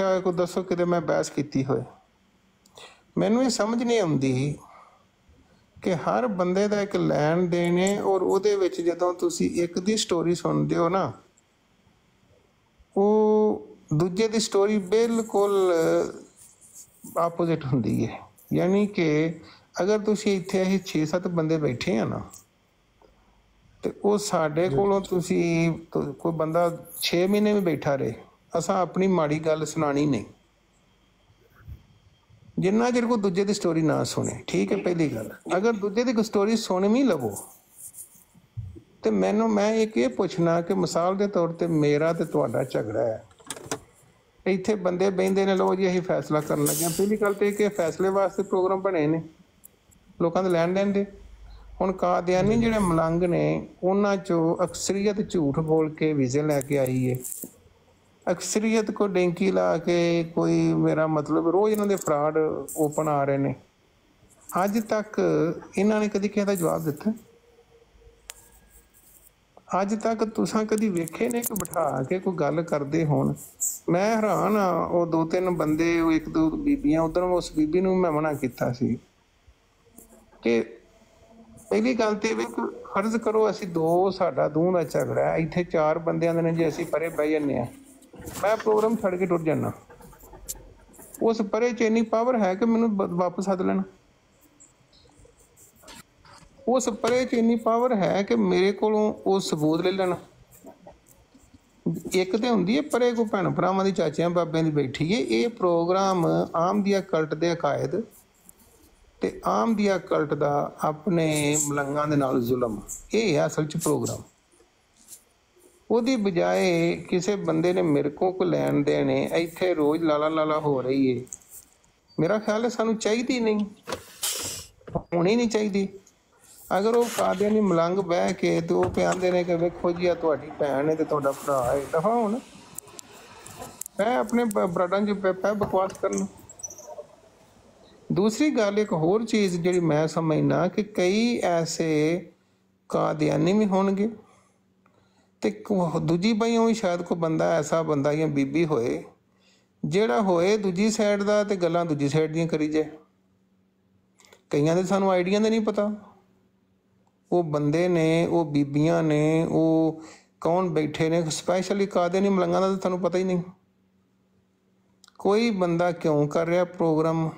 ਪੁੱਛਿਆ ਹੋਏ ਕੋਈ ਦੱਸੋ ਕਿਤੇ ਮੈਂ ਬਹਿਸ ਕੀਤੀ ਹੋਏ। ਮੈਨੂੰ ਇਹ ਸਮਝ ਨਹੀਂ ਆਉਂਦੀ ਕਿ ਹਰ ਬੰਦੇ ਦਾ ਇੱਕ ਲੈਣ ਦੇਣ ਹੈ ਔਰ ਉਹਦੇ ਵਿੱਚ ਜਦੋਂ ਤੁਸੀਂ ਇੱਕ ਦੀ ਸਟੋਰੀ ਸੁਣਦੇ ਹੋ ਨਾ ਉਹ ਦੂਜੇ ਦੀ ਸਟੋਰੀ ਬਿਲਕੁਲ ਆਪੋਜ਼ਿਟ ਹੁੰਦੀ ਹੈ। ਯਾਨੀ ਕਿ ਅਗਰ ਤੁਸੀਂ ਇੱਥੇ ਅਸੀਂ 6-7 ਬੰਦੇ ਬੈਠੇ ਆ ਨਾ ਤੇ ਉਹ ਸਾਡੇ ਕੋਲੋਂ ਤੁਸੀਂ ਕੋਈ ਬੰਦਾ 6 ਮਹੀਨੇ ਵੀ ਬੈਠਾ ਰਹੇ ਅਸਾਂ ਆਪਣੀ ਮਾੜੀ ਗੱਲ ਸੁਣਾਣੀ ਨਹੀਂ। ਜਿੰਨਾ ਚਿਰ ਕੋ ਦੂਜੇ ਦੀ ਸਟੋਰੀ ਨਾ ਸੁਣੇ, ਠੀਕ ਹੈ, ਪਹਿਲੀ ਗੱਲ। ਅਗਰ ਦੂਜੇ ਦੀ ਕੋਈ ਸਟੋਰੀ ਸੁਣ ਵੀ ਲਵੋ, ਤੇ ਮੈਨੂੰ, ਮੈਂ ਇੱਕ ਇਹ ਪੁੱਛਣਾ ਕਿ ਮਿਸਾਲ ਦੇ ਤੌਰ ਤੇ ਮੇਰਾ ਤੇ ਤੁਹਾਡਾ ਝਗੜਾ ਹੈ। ਇੱਥੇ ਬੰਦੇ ਬੈਂਦੇ ਨੇ ਲੋ ਜੀ, ਅਸੀਂ ਫੈਸਲਾ ਕਰਨ ਲੱਗੇ ਹਾਂ। ਪਹਿਲੀ ਗੱਲ ਤੇ ਇਹ ਕਿ ਫੈਸਲੇ ਵਾਸਤੇ ਪ੍ਰੋਗਰਾਮ ਬਣੇ ਨੇ, ਲੋਕਾਂ ਦੇ ਲੈਣ ਦੇਣ ਦੇ। ਹੁਣ ਕਾਦੀਆਨੀ ਜਿਹੜੇ ਮਲੰਗ ਨੇ, ਉਹਨਾਂ ਚੋਂ ਅਕਸਰੀਅਤ ਝੂਠ ਬੋਲ ਕੇ ਵੀਜ਼ੇ ਲੈ ਕੇ ਆਈ ਹੈ ਅਕਸਰੀਅਤ ਕੋ ਡੈਂਕੀ ਲਾ ਕੇ ਕੋਈ ਮੇਰਾ ਮਤਲਬ ਰੋਜ਼ ਇਹਨਾਂ ਦੇ ਫਰਾਡ ਓਪਨ ਆ ਰਹੇ ਨੇ। ਅੱਜ ਤੱਕ ਇਹਨਾਂ ਨੇ ਕਦੀ ਕਿਸੇ ਦਾ ਜਵਾਬ ਦਿੱਤਾ? ਅੱਜ ਤੱਕ ਤੁਸੀਂ ਕਦੀ ਵੇਖੇ ਨੇ ਕਿ ਬਿਠਾ ਕੇ ਕੋਈ ਗੱਲ ਕਰਦੇ ਹੋਣ? ਮੈਂ ਹੈਰਾਨ ਆ, ਉਹ ਦੋ ਤਿੰਨ ਬੰਦੇ, ਉਹ ਇੱਕ ਦੋ ਬੀਬੀਆਂ, ਉਧਰ ਉਸ ਬੀਬੀ ਨੂੰ ਮੈਂ ਮਨਾ ਕੀਤਾ ਸੀ। ਕਿ ਪਹਿਲੀ ਗੱਲ ਤੇ ਵੀ ਫਰਜ਼ ਕਰੋ ਅਸੀਂ ਦੋ ਸਾਡਾ, ਦੋ ਦਾ ਝਗੜਾ ਇੱਥੇ ਚਾਰ ਬੰਦਿਆਂ ਦੇ ਨੇ ਜੇ ਅਸੀਂ ਪਰੇ ਬਹਿ ਜੰਨੇ ਆ ਮੈਂ ਪ੍ਰੋਗਰਾਮ ਛੱਡ ਕੇ ਟੁੱਟ ਜਾਣਾ ਉਸ ਪਰੇ ਚ ਇੰਨੀ ਪਾਵਰ ਹੈ ਕਿ ਮੈਨੂੰ ਬ- ਵਾਪਸ ਸੱਦ ਲੈਣਾ। ਉਸ ਪਰੇ ਚ ਇੰਨੀ ਪਾਵਰ ਹੈ ਕਿ ਮੇਰੇ ਕੋਲੋਂ ਉਹ ਸਬੂਤ ਲੈ ਲੈਣਾ। ਇੱਕ ਤੇ ਹੁੰਦੀ ਹੈ ਪਰੇ ਕੋ ਭੈਣ ਭਰਾਵਾਂ ਦੀ ਚਾਚਿਆਂ ਬਾਬਿਆਂ ਦੀ ਬੈਠੀ ਹੈ ਇਹ ਪ੍ਰੋਗਰਾਮ ਆਮ ਦੀਆਂ ਕਲਟ ਦੇ ਅਕਾਇਦ ਤੇ ਆਮ ਦੀਆਂ ਕਲਟ ਦਾ ਆਪਣੇ ਮਲੰਗਾਂ ਦੇ ਨਾਲ ਜ਼ੁਲਮ। ਇਹ ਹੈ ਅਸਲ ਚ ਪ੍ਰੋਗਰਾਮ। ਉਹਦੀ ਬਜਾਏ ਕਿਸੇ ਬੰਦੇ ਨੇ ਮੇਰੇ ਕੋਲ ਕੋ ਲੈਣ ਦੇਣੇ, ਇੱਥੇ ਰੋਜ਼ ਲਾਲਾ ਲਾਲਾ ਹੋ ਰਹੀ ਏ। ਮੇਰਾ ਖਿਆਲ ਹੈ ਸਾਨੂੰ ਚਾਹੀਦੀ ਨਹੀਂ। ਹੋਣੀ ਨਹੀਂ ਚਾਹੀਦੀ। ਅਗਰ ਉਹ ਕਾਦਿਆਂ ਦੀ ਮਲੰਗ ਬਹਿ ਕੇ ਤੇ ਉਹ ਕਹਿੰਦੇ ਨੇ ਕਿ ਵੇਖੋ ਜੀ ਆ ਤੁਹਾਡੀ ਭੈਣ ਹੈ ਤੇ ਤੁਹਾਡਾ ਭਰਾ ਹੈ ਦਫਾ ਹੁਣ। ਮੈਂ ਆਪਣੇ ਬਰਾਡਾਂ 'ਚ ਪੈ ਪੈ ਬਕਵਾਸ ਕਰਨ। ਦੂਸਰੀ ਗੱਲ, ਇੱਕ ਹੋਰ ਚੀਜ਼ ਜਿਹੜੀ ਮੈਂ ਸਮਝਣਾ ਕਿ ਕਈ ਐਸੇ ਕਾਦੀਆਨੀ ਵੀ ਹੋਣਗੇ। ਤੇ ਕੋ- ਦੂਜੀ ਬਈਓਂ ਵੀ ਸ਼ਾਇਦ ਕੋਈ ਬੰਦਾ, ਐਸਾ ਬੰਦਾ ਜਾਂ ਬੀਬੀ ਹੋਏ, ਜਿਹੜਾ ਹੋਏ ਦੂਜੀ ਸਾਈਡ ਦਾ ਤੇ ਗੱਲਾਂ ਦੂਜੀ ਸਾਈਡ ਦੀਆਂ ਕਰੀ ਜਾਏ। ਕਈਆਂ ਦੇ ਸਾਨੂੰ ਆਈਡੀਆ ਦਾ ਨਹੀਂ ਪਤਾ। ਉਹ ਬੰਦੇ ਨੇ, ਉਹ ਬੀਬੀਆਂ ਨੇ, ਉਹ ਕੌਣ ਬੈਠੇ ਨੇ ਸਪੈਸ਼ਲੀ ਕਾਦੇ ਨਹੀਂ ਮਲੰਗਾਂ ਦਾ ਤਾਂ ਤੁਹਾਨੂੰ ਪਤਾ ਹੀ ਨਹੀਂ। ਕੋਈ ਬੰਦਾ ਕਿਉਂ ਕਰ ਰਿਹਾ ਪ੍ਰੋਗਰਾਮ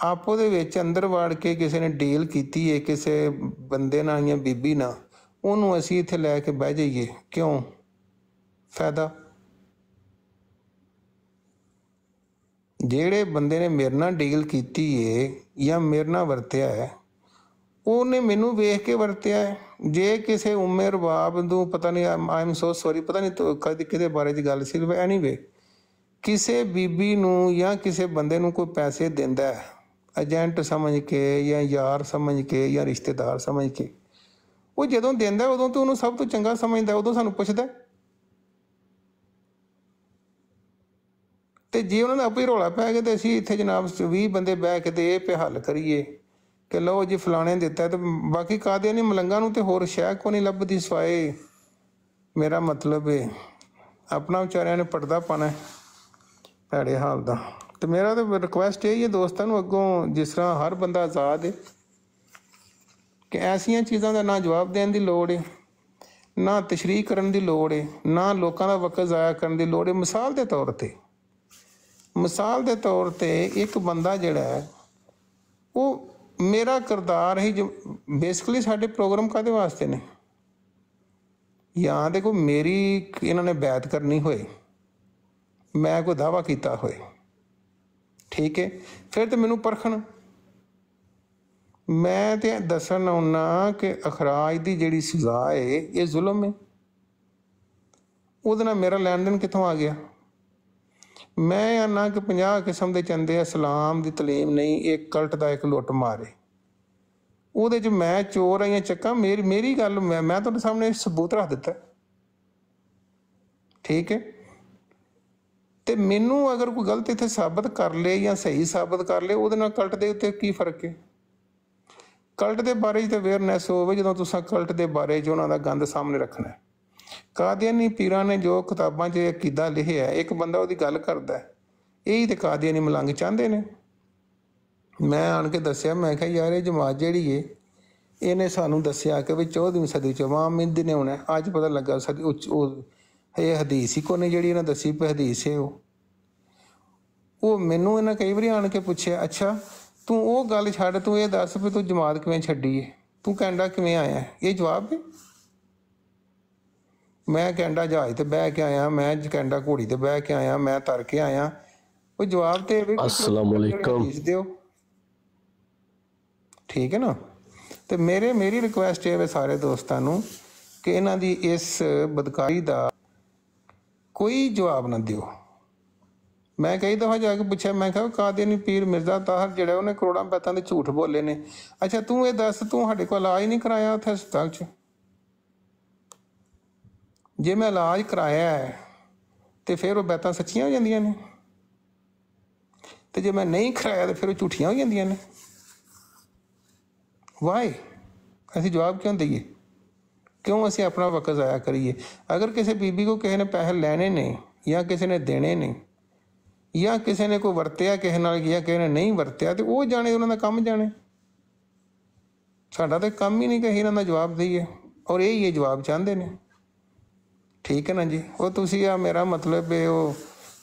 ਆਪੋ ਦੇ ਵਿੱਚ ਅੰਦਰ ਵਾੜ ਕੇ ਕਿਸੇ ਨੇ ਡੀਲ ਕੀਤੀ ਹੈ ਕਿਸੇ ਬੰਦੇ ਨਾਲ ਜਾਂ ਬੀਬੀ ਨਾਲ। ਉਹਨੂੰ ਅਸੀਂ ਇੱਥੇ ਲੈ ਕੇ ਬਹਿ ਜਾਈਏ। ਕਿਉਂ? ਫਾਇਦਾ? ਜਿਹੜੇ ਬੰਦੇ ਨੇ ਮੇਰੇ ਨਾਲ ਡੀਲ ਕੀਤੀ ਏ ਜਾਂ ਮੇਰੇ ਨਾਲ ਵਰਤਿਆ ਹੈ, ਉਹਨੇ ਮੈਨੂੰ ਵੇਖ ਕੇ ਵਰਤਿਆ ਹੈ। ਜੇ ਕਿਸੇ ਉਮਰ ਬਾਬ ਨੂੰ ਪਤਾ ਨਹੀਂ ਆਈ ਐਮ ਸੋ ਸੌਰੀ ਪਤਾ ਨਹੀਂ ਕਦੇ ਕਿਹਦੇ ਬਾਰੇ ਚ ਗੱਲ ਸੀ ਐਨੀਵੇ ਕਿਸੇ ਬੀਬੀ ਨੂੰ ਜਾਂ ਕਿਸੇ ਬੰਦੇ ਨੂੰ ਕੋਈ ਪੈਸੇ ਦਿੰਦਾ ਹੈ ਏਜੰਟ ਸਮਝ ਕੇ ਜਾਂ ਯਾਰ ਸਮਝ ਕੇ ਜਾਂ ਰਿਸ਼ਤੇਦਾਰ ਸਮਝ ਕੇ ਉਹ ਜਦੋਂ ਦਿੰਦਾ ਉਦੋਂ ਤੋਂ ਉਹਨੂੰ ਸਭ ਤੋਂ ਚੰਗਾ ਸਮਝਦਾ, ਉਦੋਂ ਸਾਨੂੰ ਪੁੱਛਦਾ। ਤੇ ਜੇ ਉਹਨਾਂ ਦਾ ਆਪੇ ਰੌਲਾ ਪੈ ਗਿਆ ਤੇ ਅਸੀਂ ਇੱਥੇ ਜਨਾਬ 20 ਬੰਦੇ ਬਹਿ ਕੇ ਤੇ ਇਹ ਪੇ ਹੱਲ ਕਰੀਏ ਕਿ ਲਓ ਜੀ ਫਲਾਣੇ ਦਿੱਤਾ ਤੇ ਬਾਕੀ ਕਾਦੇ ਨਹੀਂ ਮਲੰਗਾ ਨੂੰ ਤੇ ਹੋਰ ਸ਼ਹਿ ਕੋ ਨਹੀਂ ਲੱਭਦੀ ਸਵਾਏ। ਮੇਰਾ ਮਤਲਬ ਹੈ ਆਪਣਾ ਵਿਚਾਰਿਆਂ ਨੇ ਪਰਦਾ ਪਾਣਾ ਭੈੜੇ ਹਾਲ ਦਾ। ਤੇ ਮੇਰਾ ਤਾਂ ਰਿਕੁਐਸਟ ਇਹ ਹੀ ਹੈ ਦੋਸਤਾਂ ਨੂੰ ਅੱਗੋਂ ਜਿਸ ਤਰ੍ਹਾਂ ਹਰ ਬੰਦਾ ਆਜ਼ਾਦ ਹੈ ਕਿ ਐਸੀਆਂ ਚੀਜ਼ਾਂ ਦਾ ਨਾ ਜਵਾਬ ਦੇਣ ਦੀ ਲੋੜ ਹੈ ਨਾ ਤਸ਼ਰੀਹ ਕਰਨ ਦੀ ਲੋੜ ਹੈ ਨਾ ਲੋਕਾਂ ਦਾ ਵਕਤ ਜ਼ਾਇਆ ਕਰਨ ਦੀ ਲੋੜ ਹੈ ਮਿਸਾਲ ਦੇ ਤੌਰ ਤੇ, ਮਿਸਾਲ ਦੇ ਤੌਰ ਤੇ ਇੱਕ ਬੰਦਾ ਜਿਹੜਾ ਹੈ, ਉਹ ਮੇਰਾ ਕਿਰਦਾਰ ਹੀ ਜੋ, ਬੇਸਿਕਲੀ ਸਾਡੇ ਪ੍ਰੋਗਰਾਮ ਕਾਦੇ ਵਾਸਤੇ ਨੇ? ਜਾਂ ਦੇਖੋ ਮੇਰੀ ਇਹਨਾਂ ਨੇ ਬੈਤ ਕਰਨੀ ਹੋਏ, ਮੈਂ ਕੋਈ ਦਾਵਾ ਕੀਤਾ ਹੋਏ, ਠੀਕ ਹੈ ਫਿਰ ਤੇ ਮੈਨੂੰ ਪਰਖਣ। ਮੈਂ ਤੇ ਦੱਸਣ ਆਉਣਾ ਕਿ ਅਖਰਾਜ ਦੀ ਜਿਹੜੀ ਸਜ਼ਾ ਏ, ਇਹ ਜ਼ੁਲਮ ਏ। ਉਹਦੇ ਨਾਲ ਮੇਰਾ ਲੈਣ ਦੇਣ ਕਿੱਥੋਂ ਆ ਗਿਆ? ਮੈਂ ਆਨਾ ਕਿ 50 ਕਿਸਮ ਦੇ ਚੰਦੇ ਇਸਲਾਮ ਦੀ ਤਾਲੀਮ ਨਹੀਂ ਇੱਕ ਕਲਟ ਦਾ ਇੱਕ ਲੁੱਟ ਮਾਰੇ ਉਹਦੇ ਚ ਮੈਂ ਚੋਰ ਆਈਆਂ ਚੱਕਾ, ਮੇਰੀ ਮੇਰੀ ਗੱਲ, ਮੈਂ ਮੈਂ ਤੁਹਾਡੇ ਸਾਹਮਣੇ ਸਬੂਤ ਰੱਖ ਦਿੱਤਾ। ਠੀਕ ਹੈ ਤੇ ਮੈਨੂੰ ਅਗਰ ਕੋਈ ਗਲਤ ਇੱਥੇ ਸਾਬਤ ਕਰ ਲੇ ਜਾਂ ਸਹੀ ਸਾਬਤ ਕਰ ਲੇ, ਉਹਦੇ ਨਾਲ ਕਲਟ ਦੇ ਉੱਤੇ ਕੀ ਫ਼ਰਕ ਹੈ ਕਲਟ ਦੇ ਬਾਰੇ 'ਚ ਤੇ ਅਵੇਅਰਨੈਸ ਹੋਵੇ, ਜਦੋਂ ਤੁਸੀਂ ਕਲਟ ਦੇ ਬਾਰੇ 'ਚ ਉਹਨਾਂ ਦਾ ਗੰਦ ਸਾਹਮਣੇ ਰੱਖਣਾ ਹੈ। ਕਾਦੀਆਨੀ ਪੀਰਾਂ ਨੇ ਜੋ ਕਿਤਾਬਾਂ 'ਚ ਅਕੀਦਾ ਲਿਖਿਆ ਇੱਕ ਬੰਦਾ ਉਹਦੀ ਗੱਲ ਕਰਦਾ ਹੈ। ਇਹੀ ਤੇ ਕਾਦੀਆਨੀ ਮਲੰਗ ਚਾਹੁੰਦੇ ਨੇ। ਮੈਂ ਆਣ ਕੇ ਦੱਸਿਆ, ਮੈਂ ਕਿਹਾ, ਯਾਰ, ਇਹ ਜਮਾਤ ਜਿਹੜੀ ਏ, ਇਹਨੇ ਸਾਨੂੰ ਦੱਸਿਆ ਕਿ ਵੀ 14ਵੀਂ ਸਦੀ ਚ ਇਮਾਮ ਮਹਿੰਦੀ ਨੇ ਹੋਣਾ ਅੱਜ ਪਤਾ ਲੱਗਾ ਸਦੀ ਉਹ- ਉਹ, ਇਹ ਹਦੀਸ ਹੀ ਕੋਨੇ ਜਿਹੜੀ ਇਹਨਾਂ ਦੱਸੀ ਪਈ ਹਦੀਸ ਹੈ ਉਹ। ਉਹ ਮੈਨੂੰ ਇਹਨਾਂ ਕਈ ਵਾਰੀ ਆਣ ਕੇ ਪੁੱਛਿਆ, ਅੱਛਾ ਤੂੰ ਉਹ ਗੱਲ ਛੱਡ ਤੂੰ ਇਹ ਦੱਸ ਵੀ ਤੂੰ ਜਮਾਤ ਕਿਵੇਂ ਛੱਡੀ ਏ? ਤੂੰ ਕੈਨੇਡਾ ਕਿਵੇਂ ਆਇਆ? ਇਹ ਜਵਾਬ ਹੈ ਮੈਂ ਕੈਨੇਡਾ ਜਹਾਜ਼ ਤੇ ਬਹਿ ਕੇ ਆਇਆ ਮੈਂ ਕੈਨੇਡਾ ਘੋੜੀ ਤੇ ਬਹਿ ਕੇ ਆਇਆ ਮੈਂ ਤਰ ਕੇ ਆਇਆ। ਉਹ ਜਵਾਬ ਤੇ ਵੀ ਅਸਲਾਮ ਅਲੈਕਮ ਠੀਕ ਹੈ ਨਾ? ਤੇ ਮੇਰੇ ਮੇਰੀ ਰਿਕੁਐਸਟ ਹੈ ਸਾਰੇ ਦੋਸਤਾਂ ਨੂੰ ਕਿ ਇਹਨਾਂ ਦੀ ਇਸ ਬਦਕਾਰੀ ਦਾ ਕੋਈ ਜਵਾਬ ਨਾ ਦਿਓ। ਮੈਂ ਕਈ ਦਫਾ ਜਾ ਕੇ ਪੁੱਛਿਆ, ਮੈਂ ਕਿਹਾ ਕਾਦੀਆਨੀ ਪੀਰ ਮਿਰਜ਼ਾ ਤਾਹਰ ਜਿਹੜਾ ਉਹਨੇ ਕਰੋੜਾਂ ਬੈਤਾਂ ਦੇ ਝੂਠ ਬੋਲੇ ਨੇ। ਅੱਛਾ, ਤੂੰ ਇਹ ਦੱਸ, ਤੂੰ ਸਾਡੇ ਕੋਲ ਇਲਾਜ ਨਹੀਂ ਕਰਾਇਆ ਉੱਥੇ ਹਸਪਤਾਲ 'ਚ? ਜੇ ਮੈਂ ਇਲਾਜ ਕਰਾਇਆ ਹੈ, ਤੇ ਫਿਰ ਉਹ ਬੈਤਾਂ ਸੱਚੀਆਂ ਹੋ ਜਾਂਦੀਆਂ ਨੇ? ਤੇ ਜੇ ਮੈਂ ਨਹੀਂ ਕਰਾਇਆ, ਤੇ ਫਿਰ ਉਹ ਝੂਠੀਆਂ ਹੋ ਜਾਂਦੀਆਂ ਨੇ? ਵਾਈ ਅਸੀਂ ਜਵਾਬ ਕਿਉਂ ਦਈਏ? ਕਿਉਂ ਅਸੀਂ ਆਪਣਾ ਵਕਤ ਜ਼ਾਇਆ ਕਰੀਏ? ਅਗਰ ਕਿਸੇ ਬੀਬੀ ਕੋ ਕਿਸੇ ਨੇ ਪੈਸੇ ਲੈਣੇ ਨੇ ਜਾਂ ਕਿਸੇ ਨੇ ਦੇਣੇ ਨਹੀਂ ਜਾਂ ਕਿਸੇ ਨੇ ਕੋਈ ਵਰਤਿਆ ਕਿਸੇ ਨਾਲ ਜਾਂ ਕਿਸੇ ਨੇ ਨਹੀਂ ਵਰਤਿਆ ਤੇ ਉਹ ਜਾਣੇ ਉਹਨਾਂ ਦਾ ਕੰਮ ਜਾਣੇ। ਸਾਡਾ ਤਾਂ ਕੰਮ ਹੀ ਨਹੀਂ ਕਿ ਇਹਨਾਂ ਦਾ ਜਵਾਬ ਦਈਏ। ਔਰ ਇਹ ਹੀ ਇਹ ਜਵਾਬ ਚਾਹੁੰਦੇ ਨੇ। ਠੀਕ ਹੈ ਨਾ ਜੀ? ਉਹ ਤੁਸੀਂ ਆ ਮੇਰਾ ਮਤਲਬ ਹੈ ਉਹ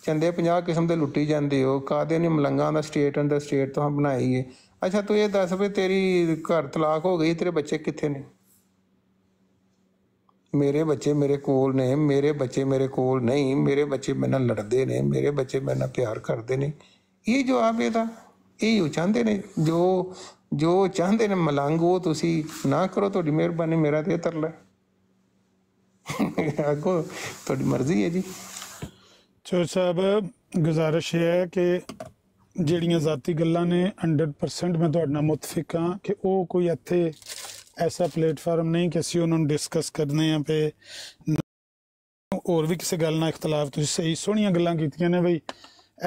ਚੰਦੇ 50 ਕਿਸਮ ਦੇ ਲੁੱਟੀ ਜਾਂਦੇ ਹੋ। ਕਾਦੇ ਨੇ ਮਲੰਗਾਂ ਦਾ ਸਟੇਟ ਅੰਦਰ ਸਟੇਟ ਤੋਂ ਬਣਾਈ ਹੈ ਅੱਛਾ, ਤੂੰ ਇਹ ਦੱਸ ਵੀ ਤੇਰੀ ਘਰ ਤਲਾਕ ਹੋ ਗਈ, ਤੇਰੇ ਬੱਚੇ ਕਿੱਥੇ ਨੇ? ਮੇਰੇ ਬੱਚੇ ਮੇਰੇ ਕੋਲ ਨੇ ਮੇਰੇ ਬੱਚੇ ਮੇਰੇ ਕੋਲ ਨਹੀਂ ਮੇਰੇ ਬੱਚੇ ਮੇਰੇ ਨਾਲ ਲੜਦੇ ਨੇ ਮੇਰੇ ਬੱਚੇ ਮੇਰੇ ਨਾਲ ਪਿਆਰ ਕਰਦੇ ਨੇ ਇਹ ਜਵਾਬ ਇਹਦਾ ਇਹ ਉਹ ਚਾਹੁੰਦੇ ਨੇ ਜੋ ਜੋ ਚਾਹੁੰਦੇ ਨੇ ਮਲੰਗ ਉਹ ਤੁਸੀਂ ਨਾ ਕਰੋ ਤੁਹਾਡੀ ਮਿਹਰਬਾਨੀ ਮੇਰਾ ਤੇ ਇਹ ਤਰਲਾ ਆਗੋ ਤੁਹਾਡੀ ਮਰਜ਼ੀ ਹੈ ਜੀ ਚੋਰ ਸਾਹਿਬ ਗੁਜ਼ਾਰਿਸ਼ ਇਹ ਹੈ ਕਿ ਜਿਹੜੀਆਂ ਜ਼ਾਤੀ ਗੱਲਾਂ ਨੇ 100% ਮੈਂ ਤੁਹਾਡੇ ਨਾਲ ਮੁਤਫਿਕ ਹਾਂ ਕਿ ਉਹ ਕੋਈ ਇੱਥੇ ਐਸਾ ਪਲੇਟਫਾਰਮ ਨਹੀਂ ਕਿ ਅਸੀਂ ਉਹਨਾਂ ਨੂੰ ਡਿਸਕਸ ਕਰਨੇ ਆ ਪਏ ਹੋਰ ਵੀ ਕਿਸੇ ਗੱਲ ਨਾਲ ਇਖਤਲਾਫ ਤੁਸੀਂ ਸਹੀ ਸੋਹਣੀਆਂ ਗੱਲਾਂ ਕੀਤੀਆਂ ਨੇ ਬਈ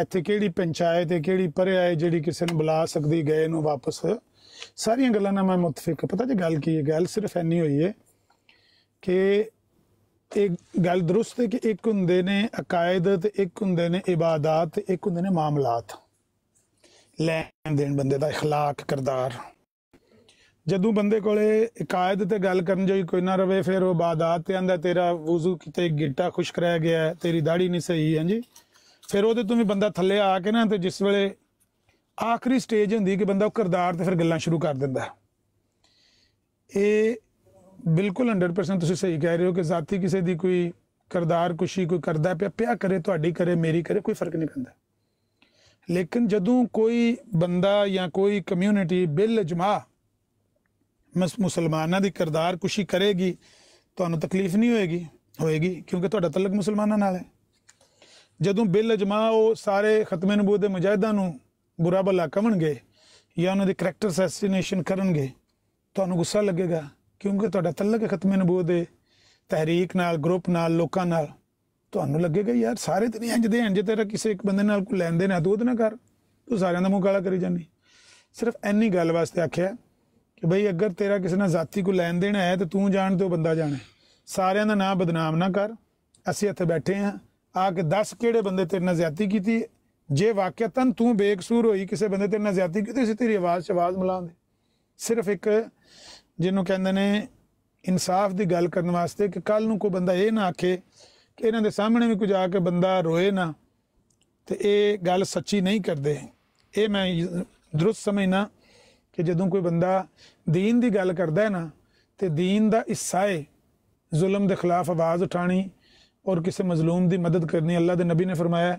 ਇੱਥੇ ਕਿਹੜੀ ਪੰਚਾਇਤ ਹੈ ਕਿਹੜੀ ਪਰਿਆ ਹੈ ਜਿਹੜੀ ਕਿਸੇ ਨੂੰ ਬੁਲਾ ਸਕਦੀ ਗਏ ਨੂੰ ਵਾਪਸ ਸਾਰੀਆਂ ਗੱਲਾਂ ਨਾਲ ਮੈਂ ਮੁਤਫਿਕ ਹਾਂ। ਪਤਾ ਜੇ ਗੱਲ ਕੀ ਹੈ ਗੱਲ ਸਿਰਫ ਇੰਨੀ ਹੋਈ ਹੈ ਕਿ ਇਹ ਗੱਲ ਦਰੁਸਤ ਹੈ ਕਿ ਇੱਕ ਹੁੰਦੇ ਨੇ ਅਕਾਇਦ ਤੇ ਇੱਕ ਹੁੰਦੇ ਨੇ ਇਬਾਦਤ ਤੇ ਇੱਕ ਹੁੰਦੇ ਨੇ ਮਾਮਲਾਤ ਲੈਣ ਦੇਣ ਬੰਦੇ ਦਾ اخلاق ਕਰਦਾਰ ਜਦੋਂ ਬੰਦੇ ਕੋਲੇ ਇਕਾਇਦ ਤੇ ਗੱਲ ਕਰਨ ਜੋਈ ਕੋਈ ਨਾ ਰਵੇ, ਫਿਰ ਉਹ ਇਬਾਦਤ ਤੇ ਆਂਦਾ, ਤੇਰਾ ਵਜ਼ੂ ਕਿਤੇ ਗਿੱਟਾ ਖੁਸ਼ਕ ਰਹਿ ਗਿਆ ਤੇਰੀ ਦਾੜੀ ਨਹੀਂ ਸਹੀ ਹੈ ਫਿਰ ਉਹਦੇ ਤੋਂ ਵੀ ਬੰਦਾ ਥੱਲੇ ਆ ਕੇ ਨਾ, ਤੇ ਜਿਸ ਵੇਲੇ ਆਖਰੀ ਸਟੇਜ ਹੁੰਦੀ ਕਿ ਬੰਦਾ ਉਹ ਕਰਦਾਰ ਤੇ ਫਿਰ ਗੱਲਾਂ ਸ਼ੁਰੂ ਕਰ ਦਿੰਦਾ। ਇਹ ਬਿਲਕੁਲ 100% ਤੁਸੀਂ ਸਹੀ ਕਹਿ ਰਹੇ ਹੋ ਕਿ ਜ਼ਾਤੀ ਕਿਸੇ ਦੀ ਕੋਈ ਕਰਦਾਰ ਕੁਸ਼ੀ ਕੋਈ ਕਰਦਾ ਪਿਆ ਪਿਆ ਕਰੇ, ਤੁਹਾਡੀ ਕਰੇ, ਮੇਰੀ ਕਰੇ, ਕੋਈ ਫ਼ਰਕ ਨਹੀਂ ਪੈਂਦਾ। ਲੇਕਿਨ ਜਦੋਂ ਕੋਈ ਬੰਦਾ ਜਾਂ ਕੋਈ ਕਮਿਊਨਿਟੀ ਬਿਲ ਜਮਾ ਮੁਸਲਮਾਨਾਂ ਦੀ ਕਰਦਾਰ ਕੁਸ਼ੀ ਕਰੇਗੀ, ਤੁਹਾਨੂੰ ਤਕਲੀਫ ਨਹੀਂ ਹੋਏਗੀ? ਹੋਏਗੀ, ਕਿਉਂਕਿ ਤੁਹਾਡਾ ਤਲਕ ਮੁਸਲਮਾਨਾਂ ਨਾਲ ਹੈ। ਜਦੋਂ ਬਿੱਲ ਜਮਾ ਉਹ ਸਾਰੇ ਖਤਮੇ ਨਬੂਤ ਦੇ ਮੁਜਾਹਿਦਾਂ ਨੂੰ ਬੁਰਾ ਭਲਾ ਕਹਣਗੇ ਜਾਂ ਉਹਨਾਂ ਦੀ ਕਰੈਕਟਰ ਅਸੈਸੀਨੇਸ਼ਨ ਕਰਨਗੇ, ਤੁਹਾਨੂੰ ਗੁੱਸਾ ਲੱਗੇਗਾ, ਕਿਉਂਕਿ ਤੁਹਾਡਾ ਤਲਕ ਹੈ ਖਤਮੇ ਨਬੂਤ ਦੇ ਤਹਿਰੀਕ ਨਾਲ ਗਰੁੱਪ ਨਾਲ, ਲੋਕਾਂ ਨਾਲ ਤੁਹਾਨੂੰ ਲੱਗੇਗਾ, ਯਾਰ ਸਾਰੇ ਤੇ ਨਹੀਂ ਇੰਜ ਦੇ ਇੰਜ, ਤੇਰਾ ਕਿਸੇ ਇੱਕ ਬੰਦੇ ਨਾਲ ਕੋਈ ਲੈਣ ਦੇਣ ਹੈ, ਤੂੰ ਉਹਦੇ ਨਾਲ ਕਰ, ਤੂੰ ਸਾਰਿਆਂ ਦਾ ਮੂੰਹ ਕਾਲਾ ਕਰੀ ਜਾਂਦੀ। ਸਿਰਫ ਇੰਨੀ ਗੱਲ ਵਾਸਤੇ ਆਖਿਆ ਕਿ ਬਈ ਅਗਰ ਤੇਰਾ ਕਿਸੇ ਨਾਲ ਜ਼ਾਤੀ ਕੋ ਲੈਣ ਦੇਣ ਹੈ ਤੇ ਤੂੰ ਜਾਣ ਤੇ ਉਹ ਬੰਦਾ ਜਾਣੇ ਸਾਰਿਆਂ ਦਾ ਨਾਮ ਬਦਨਾਮ ਨਾ ਕਰ। ਅਸੀਂ ਇੱਥੇ ਬੈਠੇ ਹਾਂ। ਆ ਕੇ ਦੱਸ ਕਿਹੜੇ ਬੰਦੇ ਤੇਰੇ ਨਾਲ ਜਿਆਤੀ ਕੀਤੀ ਜੇ ਵਾਕਿਆਤਨ ਤੂੰ ਬੇਕਸੂਰ ਹੋਈ ਕਿਸੇ ਬੰਦੇ ਤੇਰੇ ਨਾਲ ਜਿਆਤੀ ਕੀਤੀ ਸੀ ਤੇਰੀ ਆਵਾਜ਼ 'ਚ ਆਵਾਜ਼ ਮਿਲਾਉਂਦੇ। ਸਿਰਫ ਇੱਕ ਜਿਹਨੂੰ ਕਹਿੰਦੇ ਨੇ ਇਨਸਾਫ ਦੀ ਗੱਲ ਕਰਨ ਵਾਸਤੇ ਕਿ ਕੱਲ ਨੂੰ ਕੋਈ ਬੰਦਾ ਇਹ ਨਾ ਆਖੇ ਕਿ ਇਹਨਾਂ ਦੇ ਸਾਹਮਣੇ ਵੀ ਕੁਝ ਆ ਕੇ ਬੰਦਾ ਰੋਏ ਨਾ। ਤੇ ਇਹ ਗੱਲ ਸੱਚੀ ਨਹੀਂ ਕਰਦੇ। ਇਹ ਮੈਂ ਦਰੁਸਤ ਸਮਝਣਾ ਕਿ ਜਦੋਂ ਕੋਈ ਬੰਦਾ दीन की गल करता है ना तो दीन का हिस्सा है। जुलम के खिलाफ आवाज़ उठानी और किसी मजलूम की मदद करनी। अल्लाह के नबी ने फरमाया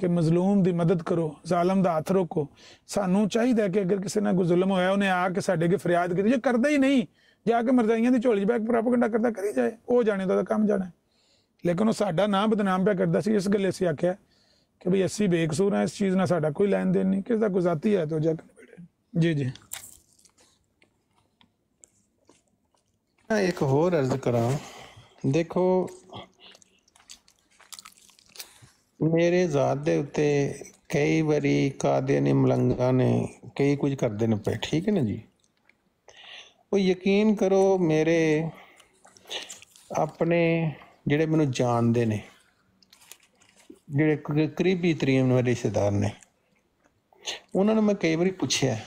कि मजलूम की मदद करो, जालम का हथ रोको। सानू चाहिए कि अगर किसी ने कोई जुलम होया, उन्हें आके सा अगर फरियाद की जो करता ही नहीं जाके मरजाइया की झोली बैग प्रॉपर घंटा करता करी जाए। वो जाने का काम जाने लेकिन वो सा ना बदनाम पै करता इस गले असी आख्या कि भाई असी बेकसूर हैं, इस चीज़ ना सा कोई लैन देन नहीं। किसी का गुजाती है तो जाकर जी जी। ਮੈਂ ਇੱਕ ਹੋਰ ਅਰਜ਼ ਕਰਾਂ। ਦੇਖੋ, ਮੇਰੇ ਜ਼ਾਤ ਦੇ ਉੱਤੇ ਕਈ ਵਾਰੀ ਕਾਦੀਆਨੀ ਮਲੰਗਾਂ ਨੇ ਕਈ ਕੁਝ ਕਰਦੇ ਨੇ ਪਏ, ਠੀਕ ਹੈ ਨਾ ਜੀ? ਉਹ ਯਕੀਨ ਕਰੋ ਮੇਰੇ ਆਪਣੇ ਜਿਹੜੇ ਮੈਨੂੰ ਜਾਣਦੇ ਨੇ, ਜਿਹੜੇ ਕਰੀਬੀ ਤਰੀਮ ਮੇਰੇ ਰਿਸ਼ਤੇਦਾਰ ਨੇ, ਉਹਨਾਂ ਨੂੰ ਮੈਂ ਕਈ ਵਾਰੀ ਪੁੱਛਿਆ।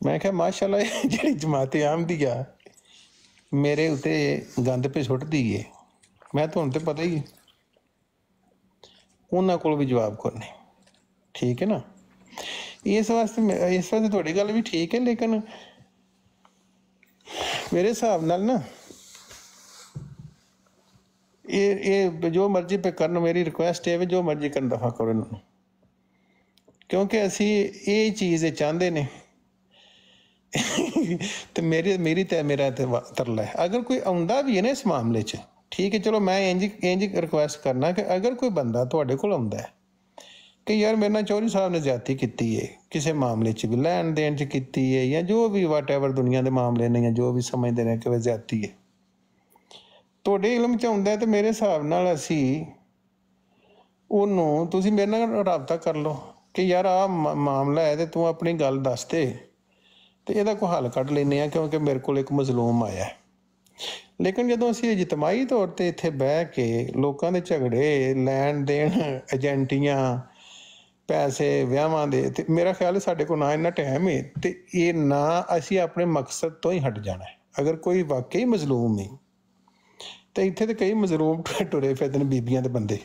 ਮੈਂ ਕਿਹਾ, ਮਾਸ਼ਾਅੱਲਾ, ਇਹ ਜਿਹੜੀ ਜਮਾਤੇ ਆਮਦੀ ਆ ਮੇਰੇ ਉਤੇ ਗੰਦ ਪੇ ਸੁੱਟਦੀ ਏ ਮੈਂ ਤੁਹਾਨੂੰ ਤੇ ਪਤਾ ਹੀ ਉਹਨਾਂ ਕੋਲ ਵੀ ਜਵਾਬ ਕੋਈ ਨਹੀਂ। ਠੀਕ ਹੈ ਨਾ? ਇਸ ਵਾਸਤੇ ਮੈਂ- ਇਸ ਵਾਸਤੇ ਤੁਹਾਡੀ ਗੱਲ ਵੀ ਠੀਕ ਹੈ, ਲੇਕਿਨ ਮੇਰੇ ਹਿਸਾਬ ਨਾਲ ਨਾ, ਇਹ ਇਹ ਜੋ ਮਰਜ਼ੀ ਪੇ ਕਰਨ, ਮੇਰੀ ਰਿਕੁਐਸਟ ਹੈ ਵੀ ਜੋ ਮਰਜ਼ੀ ਕਰਨ ਦਫਾ ਕਰੋ ਇਹਨਾਂ ਨੂੰ। ਕਿਉਂਕਿ ਅਸੀਂ ਇਹ ਚੀਜ਼ ਚਾਹੁੰਦੇ ਨੇ ਤੇ ਮੇਰੀ ਮੇਰੀ ਤੇ, ਮੇਰਾ ਤੇ ਵਾ- ਤਰਲਾ ਹੈ। ਅਗਰ ਕੋਈ ਆਉਂਦਾ ਵੀ ਹੈ ਨਾ ਇਸ ਮਾਮਲੇ 'ਚ, ਠੀਕ ਹੈ, ਚਲੋ ਮੈਂ ਇੰਜ ਇੰਜ ਰਿਕੁਐਸਟ ਕਰਨਾ ਕਿ ਅਗਰ ਕੋਈ ਬੰਦਾ ਤੁਹਾਡੇ ਕੋਲ ਆਉਂਦਾ ਹੈ ਕਿ ਯਾਰ ਮੇਰੇ ਨਾਲ ਚੌਧਰੀ ਸਾਹਿਬ ਨੇ ਜ਼ਿਆਦਤੀ ਕੀਤੀ ਹੈ ਕਿਸੇ ਮਾਮਲੇ 'ਚ ਵੀ ਲੈਣ ਦੇਣ 'ਚ ਕੀਤੀ ਹੈ ਜਾਂ ਜੋ ਵੀ ਵਾਟਐਵਰ ਦੁਨੀਆ ਦੇ ਮਾਮਲੇ ਨੇ ਜਾਂ ਜੋ ਵੀ ਸਮਝਦੇ ਨੇ ਕਿ ਉਹ ਜ਼ਿਆਦਤੀ ਹੈ ਤੁਹਾਡੇ ਇਲਮ 'ਚ ਆਉਂਦਾ ਹੈ ਤੇ ਮੇਰੇ ਹਿਸਾਬ ਨਾਲ ਅਸੀਂ ਉਹਨੂੰ, ਤੁਸੀਂ ਮੇਰੇ ਨਾਲ ਰਾਬਤਾ ਕਰ ਲਓ ਕਿ ਯਾਰ ਆ ਮਾਮਲਾ ਹੈ ਤੇ ਤੂੰ ਆਪਣੀ ਗੱਲ ਦੱਸ ਦੇ। ਤੇ ਇਹਦਾ ਕੋਈ ਹੱਲ ਕੱਢ ਲੈਨੇ ਆ ਕਿਉਂਕਿ ਮੇਰੇ ਕੋਲ ਇੱਕ ਮਜ਼ਲੂਮ ਆਇਆ ਹੈ। ਲੇਕਿਨ ਜਦੋਂ ਅਸੀਂ ਇਜਤਮਾਹੀ ਤੌਰ ਤੇ ਇੱਥੇ ਬਹਿ ਕੇ ਲੋਕਾਂ ਦੇ ਝਗੜੇ, ਲੈਣ ਦੇਣ, ਏਜੰਟੀਆਂ, ਪੈਸੇ, ਵਿਆਹਾਂ ਦੇ, ਤੇ ਮੇਰਾ ਖਿਆਲ ਹੈ ਸਾਡੇ ਕੋਲ ਨਾ ਇੰਨਾ ਟਾਈਮ ਹੈ ਤੇ ਇਹ ਨਾ ਅਸੀਂ ਆਪਣੇ ਮਕਸਦ ਤੋਂ ਹੀ ਹਟ ਜਾਣਾ ਹੈ ਅਗਰ ਕੋਈ ਵਾਕਈ ਮਜ਼ਲੂਮ ਹੈ ਤੇ ਇੱਥੇ ਤੇ ਕਈ ਮਜ਼ਲੂਮ ਟੁਰੇ ਫਿਰਦੇ ਨੇ ਬੀਬੀਆਂ ਦੇ ਬੰਦੇ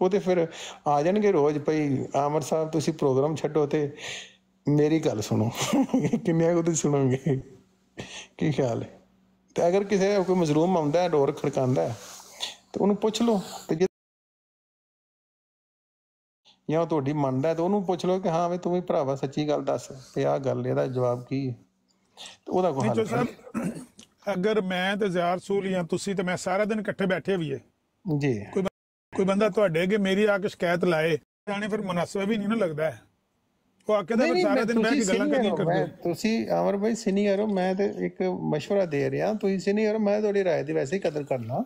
ਉਹ ਤੇ ਫਿਰ ਆ ਜਾਣਗੇ ਰੋਜ਼, ਭਈ ਆਮਰ ਸਾਹਿਬ, ਤੁਸੀਂ ਪ੍ਰੋਗਰਾਮ ਛੱਡੋ ਤੇ ਮੇਰੀ ਗੱਲ ਸੁਣੋ। ਕਿੰਨਿਆਂ ਕੁ ਤੁਸੀਂ ਸੁਣੋਗੇ? ਕੀ ਖਿਆਲ ਹੈ? ਤੇ ਅਗਰ ਕਿਸੇ ਕੋਈ ਮਜ਼ਲੂਮ ਆਉਂਦਾ ਹੈ ਡੋਰ ਖੜਕਾਉਂਦਾ ਹੈ ਤੇ ਉਹਨੂੰ ਪੁੱਛ ਲਓ ਤੇ ਜੇ ਜਾਂ ਤੁਹਾਡੀ ਮੰਨਦਾ ਤਾਂ ਉਹਨੂੰ ਪੁੱਛ ਲਓ ਕਿ ਹਾਂ ਵੀ ਤੂੰ ਵੀ ਭਰਾਵਾ ਸੱਚੀ ਗੱਲ ਦੱਸ ਤੇ ਆਹ ਗੱਲ ਇਹਦਾ ਜਵਾਬ ਕੀ ਹੈ? ਤੇ ਉਹਦਾ ਕੋਈ ਹੱਲ ਸਾਹਿਬ ਅਗਰ ਮੈਂ ਤੇ ਜ਼ਿਆਰ ਸੂਲ ਜਾਂ ਤੁਸੀਂ ਤੇ ਮੈਂ ਸਾਰਾ ਦਿਨ ਇਕੱਠੇ ਬੈਠੇ ਹੋਈਏ। ਜੀ। ਕੋਈ ਕੋਈ ਬੰਦਾ ਤੁਹਾਡੇ ਅੱਗੇ ਮੇਰੀ ਆ ਕੇ ਸ਼ਿਕਾਇਤ ਲਾਏ ਜਾਣੇ ਫਿਰ ਮੁਨਾਸਬ ਵੀ ਨਹੀਂ ਨਾ ਲੱਗਦਾ ਹੈ। ਉਹ ਆਕੇ ਤਾਂ ਫਿਰ ਸਾਰਾ ਦਿਨ ਬਹਿ ਕੇ ਗੱਲਾਂ ਕਰੀ ਕਰਦੇ ਤੁਸੀਂ ਅਮਰ ਭਾਈ ਸੀਨੀਅਰ ਹੋ ਮੈਂ ਤੇ ਇੱਕ مشورہ ਦੇ ਰਿਹਾ ਤੁਸੀਂ ਸੀਨੀਅਰ ਹੋ ਮੈਂ ਤੁਹਾਡੀ رائے ਦੀ ਵੈਸੇ ਹੀ ਕਦਰ ਕਰਨਾ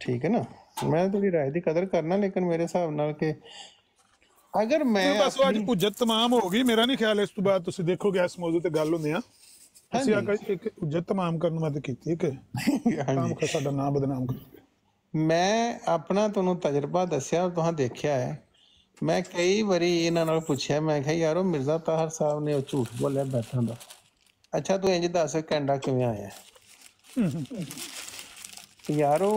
ਠੀਕ ਹੈ ਨਾ ਮੈਂ ਤੁਹਾਡੀ رائے ਦੀ ਕਦਰ ਕਰਨਾ ਲੇਕਿਨ ਮੇਰੇ ਹਿਸਾਬ ਨਾਲ ਕਿ ਅਗਰ ਮੈਂ ਬਸ ਉਹ ਅੱਜ ਉਜਤ ਤਮਾਮ ਹੋ ਗਈ ਮੇਰਾ ਨਹੀਂ ਖਿਆਲ ਇਸ ਤੋਂ ਬਾਅਦ ਤੁਸੀਂ ਦੇਖੋਗੇ ਇਸ ਮੌਜੂ ਤੇ ਗੱਲ ਹੁੰਦੇ ਆ ਅਸੀਂ ਆ ਇੱਕ ਉਜਤ ਤਮਾਮ ਕਰਨ ਵਾਸਤੇ ਕੀਤੀ ਕਿ ਕੰਮ ਕਾ ਸਾਡਾ ਨਾਮ ਬਦਨਾਮ ਕਰ ਮੈਂ ਆਪਣਾ ਤੁਹਾਨੂੰ ਤਜਰਬਾ ਦੱਸਿਆ ਔਰ ਤੁਸੀਂ ਦੇਖਿਆ ਹੈ ਮੈਂ ਕਈ ਵਾਰੀ ਇਹਨਾਂ ਨਾਲ ਪੁੱਛਿਆ ਮੈਂ ਕਿਹਾ ਯਾਰੋ ਮਿਰਜ਼ਾ ਤਾਹਰ ਸਾਹਿਬ ਨੇ ਉਹ ਝੂਠ ਬੋਲਿਆ ਬੈਠਾਂ ਦਾ। ਅੱਛਾ ਤੂੰ ਇੰਜ ਦੱਸ ਕੈਨੇਡਾ ਕਿਵੇਂ ਆਇਆ? ਯਾਰੋ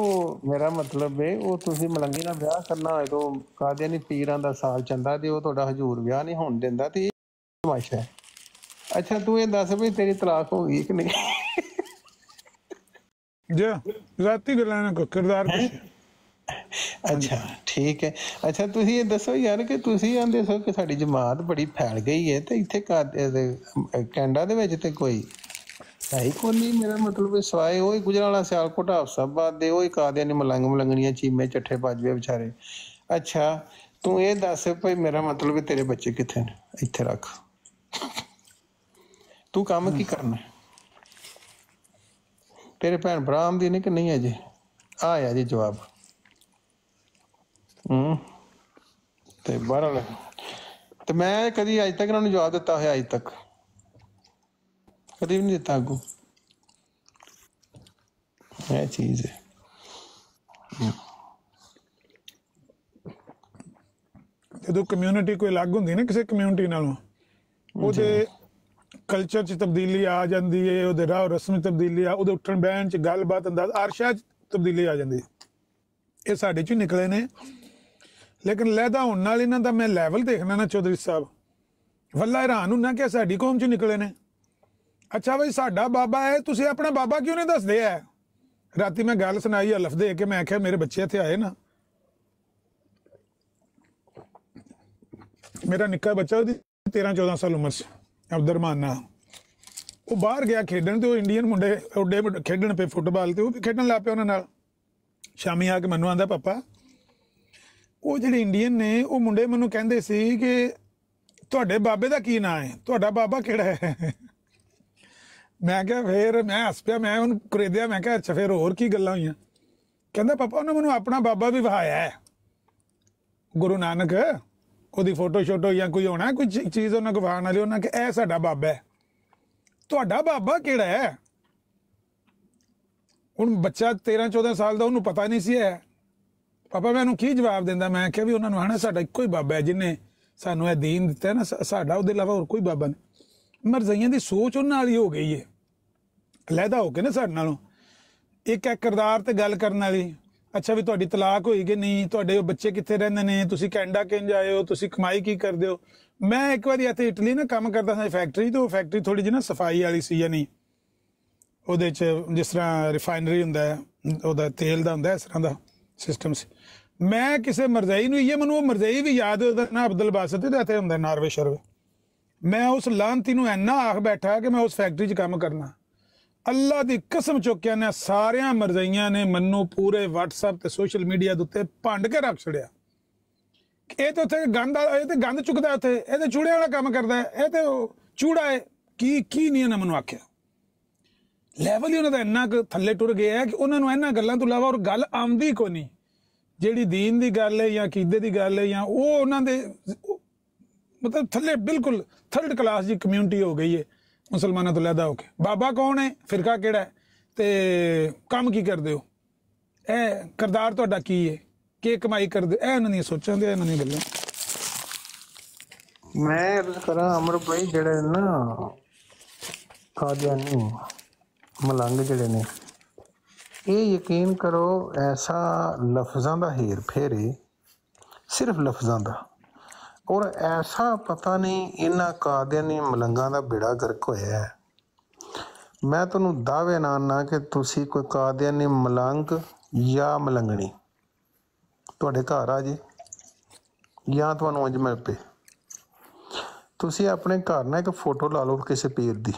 ਮੇਰਾ ਮਤਲਬ ਹੈ ਉਹ ਤੁਸੀਂ ਮਲੰਗੀ ਨਾਲ ਵਿਆਹ ਕਰਨਾ ਹੋਏ ਤਾਂ ਕਾਦੇ ਨਹੀਂ ਪੀਰਾਂ ਦਾ ਸਾਲ ਚੰਦਾ ਤੇ ਉਹ ਤੁਹਾਡਾ ਹਜੂਰ ਵਿਆਹ ਨਹੀਂ ਹੋਣ ਦਿੰਦਾ ਤੇ ਤਮਾਸ਼ਾ ਹੈ। ਅੱਛਾ ਤੂੰ ਇਹ ਦੱਸ ਵੀ ਤੇਰੀ ਤਲਾਕ ਹੋ ਗਈ ਕਿ ਨਹੀਂ? ਜੇ ਜ਼ਾਤੀ ਗੱਲਾਂ ਨਾ ਕੋ ਕਿਰਦਾਰ ਕੁਛ ਅੱਛਾ, ਠੀਕ ਹੈ। ਅੱਛਾ, ਤੁਸੀਂ ਇਹ ਦੱਸੋ ਯਾਰ ਕਿ ਤੁਸੀਂ ਆਂਦੇ ਸੋ ਕਿ ਸਾਡੀ ਜਮਾਤ ਬੜੀ ਫੈਲ ਗਈ ਹੈ ਤੇ ਇੱਥੇ ਕਾ- ਕੈਨੇਡਾ ਦੇ ਵਿੱਚ ਤੇ ਕੋਈ ਹੈ ਕੋਈ ਨਹੀਂ। ਮੇਰਾ ਮਤਲਬ ਹੈ ਸਵਾਏ ਉਹ ਹੀ ਗੁਜਰਾਲਾ ਸਿਆਲਕੋਟ, ਹਫਸਾਬਾਦ ਦੇ, ਉਹ ਹੀ ਕਾਦਿਆਂ ਨੇ ਮਲੰਗ ਮਲੰਗਣੀਆਂ, ਚੀਮੇ, ਚੱਠੇ ਪਾਜਵੇ ਵਿਚਾਰੇ। ਅੱਛਾ, ਤੂੰ ਇਹ ਦੱਸ ਭਈ ਮੇਰਾ ਮਤਲਬ ਹੈ ਤੇਰੇ ਬੱਚੇ ਕਿੱਥੇ ਨੇ? ਇੱਥੇ ਰੱਖ। ਤੂੰ ਕੰਮ ਕੀ ਕਰਨਾ? ਤੇਰੇ ਭੈਣ ਭਰਾ ਆਉਂਦੀ ਨੇ ਕਿ ਨਹੀਂ ਅਜੇ? ਆਇਆ ਜੀ ਜਵਾਬ। ਹੂੰ। ਤੇ ਬਹਰਹਾਲ ਤੇ ਮੈਂ ਕਦੀ ਅੱਜ ਤੱਕ ਇਹਨਾਂ ਨੂੰ ਜਵਾਬ ਦਿੱਤਾ ਹੋਇਆ ਅੱਜ ਤੱਕ। ਕਦੀ ਵੀ ਨਹੀਂ ਦਿੱਤਾ ਅੱਗੋਂ। ਇਹ ਚੀਜ਼ ਹੈ। ਜਦੋਂ ਕਮਿਊਨਿਟੀ ਕੋਈ ਅਲੱਗ ਹੁੰਦੀ ਨਾ ਕਿਸੇ ਕਮਿਊਨਿਟੀ ਨਾਲੋਂ ਉਹਦੇ ਕਲਚਰ 'ਚ ਤਬਦੀਲੀ ਆ ਜਾਂਦੀ ਹੈ ਉਹਦੇ ਰਾਹ ਰਸਮ 'ਚ ਤਬਦੀਲੀ ਆ ਉਹਦੇ ਉੱਠਣ ਬਹਿਣ 'ਚ ਗੱਲਬਾਤ ਅੰਦਾਜ਼ ਅਰਸ਼ਾ 'ਚ ਤਬਦੀਲੀ ਆ ਜਾਂਦੀ। ਇਹ ਸਾਡੇ 'ਚ ਨਿਕਲੇ ਨੇ। ਲੇਕਿਨ ਲਹਿਦਾ ਹੋਣ ਨਾਲ ਇਹਨਾਂ ਦਾ ਮੈਂ ਲੈਵਲ ਦੇਖਣਾ ਨਾ ਚੌਧਰੀ ਸਾਹਿਬ। ਵੱਲਾ ਹੈਰਾਨ ਹੁੰਨਾ ਕਿ ਸਾਡੀ ਕੌਮ 'ਚ ਨਿਕਲੇ ਨੇ। ਅੱਛਾ ਬਈ, ਸਾਡਾ ਬਾਬਾ ਹੈ, ਤੁਸੀਂ ਆਪਣਾ ਬਾਬਾ ਕਿਉਂ ਨਹੀਂ ਦੱਸਦੇ ਐ? ਰਾਤੀ ਮੈਂ ਗੱਲ ਸੁਣਾਈ, ਹਲਫ ਦੇ ਕੇ ਮੈਂ ਆਖਿਆ, ਮੇਰੇ ਬੱਚੇ ਇੱਥੇ ਆਏ ਨਾ। ਮੇਰਾ ਨਿੱਕਾ ਬੱਚਾ ਉਹਦੀ 13 14 ਸਾਲ ਉਮਰ ਸੀ ਅਬਦੁਰਮਾਨ ਨਾ ਉਹ ਬਾਹਰ ਗਿਆ ਖੇਡਣ ਤੇ ਉਹ ਇੰਡੀਅਨ ਮੁੰਡੇ, ਉੱਡੇ ਖੇਡਣ ਪਏ ਫੁੱਟਬਾਲ ਤੇ, ਉਹ ਵੀ ਖੇਡਣ ਲੱਗ ਪਿਆ ਉਹਨਾਂ ਨਾਲ। ਸ਼ਾਮੀ ਆ ਕੇ ਮੈਨੂੰ ਆਂਦਾ, ਪਾਪਾ ਉਹ ਜਿਹੜੇ ਇੰਡੀਅਨ ਨੇ, ਉਹ ਮੁੰਡੇ ਮੈਨੂੰ ਕਹਿੰਦੇ ਸੀ ਕਿ ਤੁਹਾਡੇ ਬਾਬੇ ਦਾ ਕੀ ਨਾਂ ਹੈ? ਤੁਹਾਡਾ ਬਾਬਾ ਕਿਹੜਾ ਹੈ? ਮੈਂ ਕਿਹਾ ਫੇਰ ਮੈਂ ਹੱਸ ਪਿਆ, ਮੈਂ ਉਹਨੂੰ ਕੁਰੇਦਿਆ, ਮੈਂ ਕਿਹਾ ਅੱਛਾ ਫੇਰ ਹੋਰ ਕੀ ਗੱਲਾਂ ਹੋਈਆਂ? ਕਹਿੰਦਾ, ਪਾਪਾ, ਉਹਨੇ ਮੈਨੂੰ ਆਪਣਾ ਬਾਬਾ ਵੀ ਵਿਖਾਇਆ ਹੈ। ਗੁਰੂ ਨਾਨਕ, ਉਹਦੀ ਫੋਟੋ ਸ਼ੋਟੋ ਜਾਂ ਕੋਈ ਹੋਣਾ, ਕੋਈ ਚੀਜ਼ ਉਹਨਾਂ ਕੋਲ ਵਹਾਉਣ ਵਾਲੀ, ਉਹਨਾਂ ਕਿ ਇਹ ਸਾਡਾ ਬਾਬਾ ਹੈ। ਤੁਹਾਡਾ ਬਾਬਾ ਕਿਹੜਾ ਹੈ? ਹੁਣ ਬੱਚਾ 13 14 ਸਾਲ ਦਾ, ਉਹਨੂੰ ਪਤਾ ਨਹੀਂ ਸੀ ਹੈ। ਪਾਪਾ ਮੈਨੂੰ ਕੀ ਜਵਾਬ ਦਿੰਦਾ? ਮੈਂ ਕਿਹਾ ਵੀ ਉਹਨਾਂ ਨੂੰ ਆਣਾ, ਸਾਡਾ ਇੱਕੋ ਹੀ ਬਾਬਾ ਹੈ ਜਿਹਨੇ ਸਾਨੂੰ ਇਹ ਦੀਨ ਦਿੱਤਾ ਨਾ ਸਾਡਾ ਉਹਦੇ ਇਲਾਵਾ ਹੋਰ ਕੋਈ ਬਾਬਾ ਨਹੀਂ। ਮਰਜ਼ਈਆਂ ਦੀ ਸੋਚ ਉਹਨਾਂ ਵਾਲੀ ਹੋ ਗਈ ਹੈ ਅਲੱਗਾ ਹੋ ਕੇ ਨਾ ਸਾਡੇ ਨਾਲੋਂ। ਇੱਕ ਹੈ ਕਿਰਦਾਰ ਤੇ ਗੱਲ ਕਰਨ ਵਾਲੀ। ਅੱਛਾ ਵੀ ਤੁਹਾਡੀ ਤਲਾਕ ਹੋਈ ਕਿ ਨਹੀਂ? ਤੁਹਾਡੇ ਬੱਚੇ ਕਿੱਥੇ ਰਹਿੰਦੇ ਨੇ? ਤੁਸੀਂ ਕੈਨੇਡਾ ਕਿੰਜ ਆਏ ਹੋ? ਤੁਸੀਂ ਕਮਾਈ ਕੀ ਕਰਦੇ ਹੋ? ਮੈਂ ਇੱਕ ਵਾਰੀ ਇੱਥੇ ਇਟਲੀ ਨਾ ਕੰਮ ਕਰਦਾ ਸੀ ਫੈਕਟਰੀ ਤੇ। ਉਹ ਫੈਕਟਰੀ ਥੋੜੀ ਜਿਹੀ ਨਾ ਸਫ਼ਾਈ ਵਾਲੀ ਸੀ ਯਾਨੀ ਉਹਦੇ ਚ ਜਿਸ ਤਰ੍ਹਾਂ ਰਿਫਾਈਨਰੀ ਹੁੰਦਾ ਹੈ, ਉਹਦਾ ਤੇਲ ਦਾ ਹੁੰਦਾ ਇਸ ਤਰ੍ਹਾਂ ਦਾ। ਸਿਸਟਮ ਸੀ ਮੈਂ ਕਿਸੇ ਮਰਜ਼ਾਈ ਨੂੰ ਇਹ ਮੈਨੂੰ ਉਹ ਮਰਜ਼ਾਈ ਵੀ ਯਾਦ ਹੈ, ਉਹਦਾ ਨਾਂ ਅਬਦੁਲ ਬਾਸਤ ਤੇ ਇੱਥੇ ਹੁੰਦਾ ਨਾਰਵੇ ਸ਼ਰਵੇ। ਮੈਂ ਉਸ ਲਾਂਤੀ ਨੂੰ ਇੰਨਾ ਆਖ ਬੈਠਾ ਕਿ ਮੈਂ ਉਸ ਫੈਕਟਰੀ 'ਚ ਕੰਮ ਕਰਨਾ। ਅੱਲਾ ਦੀ ਕਸਮ ਚੁੱਕਿਆ ਨੇ ਸਾਰਿਆਂ ਮਰਜ਼ਾਈਆਂ ਨੇ ਮੈਨੂੰ ਪੂਰੇ WhatsApp ਤੇ ਸੋਸ਼ਲ ਮੀਡੀਆ ਦੇ ਉੱਤੇ ਭੰਡ ਕੇ ਰੱਖ ਛੜਿਆ ਇਹ ਤਾਂ ਉੱਥੇ ਗੰਦ ਆ- ਇਹ ਤੇ ਗੰਦ ਚੁੱਕਦਾ ਉੱਥੇ ਇਹ ਤੇ ਚੂੜੇ ਵਾਲਾ ਕੰਮ ਕਰਦਾ ਇਹ ਤੇ ਚੂੜਾ ਹੈ। ਕੀ ਕੀ ਨਹੀਂ ਇਹਨਾਂ ਮੈਨੂੰ ਆਖਿਆ। ਲੈਵਲ ਹੀ ਉਹਨਾਂ ਦਾ ਇੰਨਾ ਕੁ ਥੱਲੇ ਟੁਰ ਗਿਆ ਹੈ ਕਿ ਉਹਨਾਂ ਨੂੰ ਇਹਨਾਂ ਗੱਲਾਂ ਤੋਂ ਇਲਾਵਾ ਹੋਰ ਗੱਲ ਆਉਂਦੀ ਕੋ ਨਹੀਂ। ਜਿਹੜੀ ਦੀਨ ਦੀ ਗੱਲ ਹੈ ਜਾਂ ਕੀਦੇ ਦੀ ਗੱਲ ਹੈ ਜਾਂ ਉਹ ਉਹਨਾਂ ਦੇ ਮਤਲਬ ਥੱਲੇ ਬਿਲਕੁਲ ਥਰਡ ਕਲਾਸ ਦੀ ਕਮਿਊਨਿਟੀ ਹੋ ਗਈ ਹੈ। ਮੁਸਲਮਾਨਾਂ ਤੋਂ ਲੈਦਾ ਹੋ ਕੇ। ਬਾਬਾ ਕੌਣ ਹੈ? ਫਿਰਕਾ ਕਿਹੜਾ ਹੈ? ਤੇ ਕੰਮ ਕੀ ਕਰਦੇ ਹੋ? ਇਹ ਕਰਦਾਰ ਤੁਹਾਡਾ ਕੀ ਹੈ? ਕੀ ਕਮਾਈ ਕਰਦੇ? ਇਹ ਉਹਨਾਂ ਦੀਆਂ ਸੋਚਾਂ ਦੇ ਇਹਨਾਂ ਦੀਆਂ ਗੱਲਾਂ। ਮੈਂ ਅਰਜ਼ ਕਰਾਂ ਅਮਰ ਭਾਈ ਜਿਹੜੇ ਨਾ ਕਾਦੀਆਨੀ ਮਲੰਗ ਜਿਹੜੇ ਨੇ, ਇਹ ਯਕੀਨ ਕਰੋ ਐਸਾ ਲਫ਼ਜ਼ਾਂ ਦਾ ਹੇਰ ਫੇਰੇ ਸਿਰਫ ਲਫ਼ਜ਼ਾਂ ਦਾ। ਔਰ ਐਸਾ ਪਤਾ ਨਹੀਂ ਇਹਨਾਂ ਕਾਦੀਆਨੀ ਮਲੰਗਾਂ ਦਾ ਬੇੜਾ ਗਰਕ ਹੋਇਆ ਹੈ। ਮੈਂ ਤੁਹਾਨੂੰ ਦਾਅਵੇ ਨਾਲ ਨਾ ਕਿ ਤੁਸੀਂ ਕੋਈ ਕਾਦੀਆਨੀ ਮਲੰਗ ਜਾਂ ਮਲੰਗਣੀ। ਤੁਹਾਡੇ ਘਰ ਆ ਜੇ ਜਾਂ ਤੁਹਾਨੂੰ ਅੱਜ ਮਿਲ ਪਏ। ਤੁਸੀਂ ਆਪਣੇ ਘਰ ਨਾਲ ਇੱਕ ਫੋਟੋ ਲਾ ਲਓ ਕਿਸੇ ਪੀਰ ਦੀ।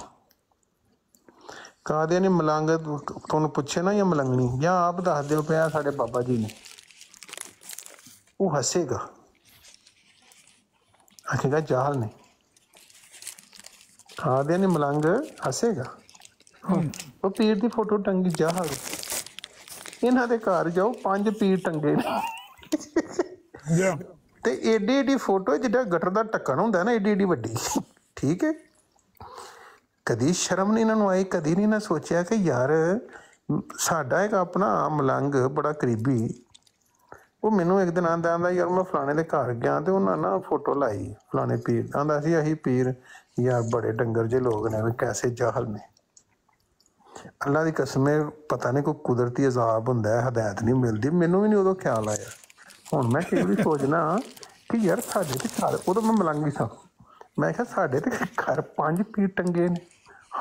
ਕਾਦੇ ਨੇ ਮਲੰਗ ਤੁਹਾਨੂੰ ਪੁੱਛੇ ਨਾ ਜਾਂ ਮਲੰਗਣੀ? ਜਾਂ ਆਪ ਦੱਸ ਦਿਓ ਪਿਆ ਸਾਡੇ ਬਾਬਾ ਜੀ ਨੇ। ਉਹ ਹੱਸੇਗਾ। ਆਖੇਗਾ ਜਾਹਲ ਨੇ। ਕਾਦੇ ਨੇ ਮਲੰਗ? ਹੱਸੇਗਾ। ਉਹ ਪੀਰ ਦੀ ਫੋਟੋ ਟੰਗੀ ਜਾਹਲ ਇਹਨਾਂ ਦੇ ਘਰ ਜਾਓ ਪੰਜ ਪੀਰ ਟੰਗੇ ਨੇ। ਤੇ ਏਡੀ ਏਡੀ ਫੋਟੋ ਜਿਹੜਾ ਗਟਰ ਦਾ ਢੱਕਣ ਹੁੰਦਾ ਨਾ ਏਡੀ ਏਡੀ ਵੱਡੀ। ਠੀਕ ਹੈ? ਕਦੀ ਸ਼ਰਮ ਨਹੀਂ ਇਹਨਾਂ ਨੂੰ ਆਈ, ਕਦੀ ਨਹੀਂ ਨਾ ਸੋਚਿਆ ਕਿ ਯਾਰ, ਸਾਡਾ ਇੱਕ ਆਪਣਾ ਮਲੰਗ ਬੜਾ ਕਰੀਬੀ। ਉਹ ਮੈਨੂੰ ਇੱਕ ਦਿਨ ਆਂਦਾ ਆਂਦਾ, ਯਾਰ ਮੈਂ ਫਲਾਣੇ ਦੇ ਘਰ ਗਿਆ ਤੇ ਉਹਨਾਂ ਨਾ ਫੋਟੋ ਲਾਈ, ਫਲਾਣੇ ਪੀਰ ਆਂਦਾ ਸੀ ਆਹੀ ਪੀਰ, ਯਾਰ ਬੜੇ ਡੰਗਰ ਜੇ ਲੋਕ ਨੇ, ਵੀ ਕੈਸੇ ਜਾਹਲ ਨੇ। ਅੱਲਾ ਦੀ ਕਸਮ ਹੈ, ਪਤਾ ਨਹੀਂ ਕੋਈ ਕੁਦਰਤੀ ਅਜ਼ਾਬ ਹੁੰਦਾ ਹੈ ਹਦਾਇਤ ਨਹੀਂ ਮਿਲਦੀ। ਮੈਨੂੰ ਵੀ ਨਹੀਂ ਉਦੋਂ ਖਿਆਲ ਆਇਆ। ਹੁਣ ਮੈਂ ਇਹ ਵੀ ਸੋਚਣਾ ਕਿ ਯਾਰ ਸਾਡੇ ਤੇ ਘਰ, ਉਦੋਂ ਮੈਂ ਮਲੰਗੀ ਸਾਂ। ਮੈਂ ਕਿਹਾ ਸਾਡੇ ਤੇ ਘਰ ਪੰਜ ਪੀਰ ਟੰਗੇ ਨੇ।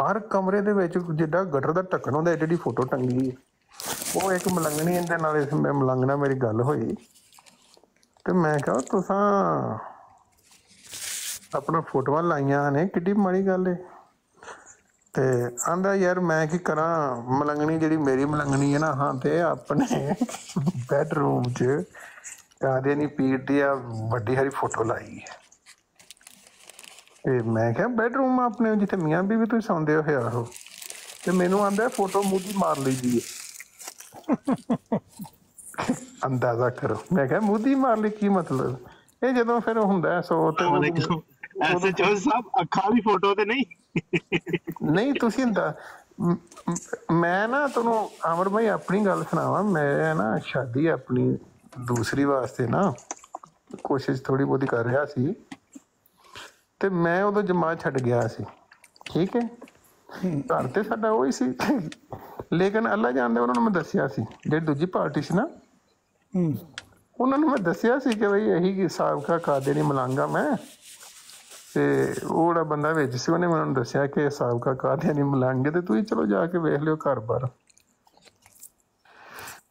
ਹਰ ਕਮਰੇ ਦੇ ਵਿੱਚ ਜਿੱਦਾਂ ਗਟਰ ਦਾ ਢੱਕਣ ਹੁੰਦਾ ਏਡੀ ਫੋਟੋ ਟੰਗੀ ਹੈ। ਉਹ ਇੱਕ ਮਲੰਗਣੀ ਇਹਦੇ ਨਾਲ ਇਸ ਮੈਂ ਮਲੰਗਣਾ ਮੇਰੀ ਗੱਲ ਹੋਈ। ਤੇ ਮੈਂ ਕਿਹਾ, ਤੁਸੀਂ ਆਪਣਾ ਫੋਟੋਆਂ ਲਾਈਆਂ ਨੇ, ਕਿੱਡੀ ਮਾੜੀ ਗੱਲ ਏ। ਤੇ ਆਂਦਾ, ਯਾਰ ਮੈਂ ਕੀ ਕਰਾਂ? ਮਲੰਗਣੀ ਜਿਹੜੀ ਮੇਰੀ ਮਲੰਗਣੀ ਹੈ ਨਾ, ਹਾਂ ਤੇ ਆਪਣੇ ਬੈਡਰੂਮ 'ਚ ਕਾਦੇ ਨਹੀਂ ਪੀਰ ਦੀ ਆ ਵੱਡੀ ਹਰੀ ਫੋਟੋ ਲਾਈ ਹੈ। ਤੇ ਮੈਂ ਕਿਹਾ ਬੈਡਰੂਮ ਆਪਣੇ ਜਿੱਥੇ ਮੀਆਂ ਬੀਵੀ ਤੁਸੀਂ ਸੌਂਦੇ ਹੋ ਹੋਇਆ ਹੋ ਤੇ ਮੈਨੂੰ ਆਂਦਾ ਫੋਟੋ ਮੂੰਹ ਦੀ ਮਾਰ ਲਈ ਦੀ ਅੰਦਾਜ਼ਾ ਕਰੋ। ਮੈਂ ਕਿਹਾ ਮੂੰਹ ਦੀ ਮਾਰ ਲਈ ਕੀ ਮਤਲਬ? ਇਹ ਜਦੋਂ ਫਿਰ ਹੁੰਦਾ ਹੈ ਸੋ ਤੇ ਐਸੇ ਚੋਰ ਸਾਹਿਬ ਅੱਖਾਂ ਦੀ ਫੋਟੋ ਤੇ ਨਹੀਂ। ਨਹੀਂ ਤੁਸੀਂ ਦਾ ਮੈਂ ਨਾ ਤੁਹਾਨੂੰ ਅਮਰ ਭਾਈ ਆਪਣੀ ਗੱਲ ਸੁਣਾਵਾਂ। ਮੈਂ ਨਾ ਸ਼ਾਦੀ ਆਪਣੀ ਦੂਸਰੀ ਵਾਸਤੇ ਨਾ। ਕੋਸ਼ਿਸ਼ ਥੋੜੀ ਬਹੁਤੀ ਕਰ ਰਿਹਾ ਸੀ। ਤੇ ਮੈਂ ਉਦੋਂ ਜਮਾਤ ਛੱਡ ਗਿਆ ਸੀ। ਠੀਕ ਹੈ? ਘਰ ਤੇ ਸਾਡਾ ਉਹੀ ਸੀ। ਲੇਕਿਨ ਅੱਲਾ ਜਾਣਦਾ ਉਹਨਾਂ ਨੂੰ ਮੈਂ ਦੱਸਿਆ ਸੀ। ਜਿਹੜੀ ਦੂਜੀ ਪਾਰਟੀ ਸੀ ਨਾ ਹੂੰ। ਉਹਨਾਂ ਨੂੰ ਮੈਂ ਦੱਸਿਆ ਸੀ ਕਿ ਬਈ ਇਹੀ ਕਿ ਸਾਬਕਾ ਕਾਦੇ ਨਹੀਂ ਮਲਾਂਗਾ ਮੈਂ। ਤੇ ਉਹ ਜਿਹੜਾ ਬੰਦਾ ਵਿੱਚ ਸੀ ਉਹਨੇ ਮੈਨੂੰ ਦੱਸਿਆ ਕਿ ਸਾਬਕਾ ਕਾਦੇ ਨਹੀਂ ਮਲਾਂਗੇ ਤੇ ਤੁਸੀਂ ਚਲੋ ਜਾ ਕੇ ਵੇਖ ਲਿਓ ਘਰ ਬਾਰ।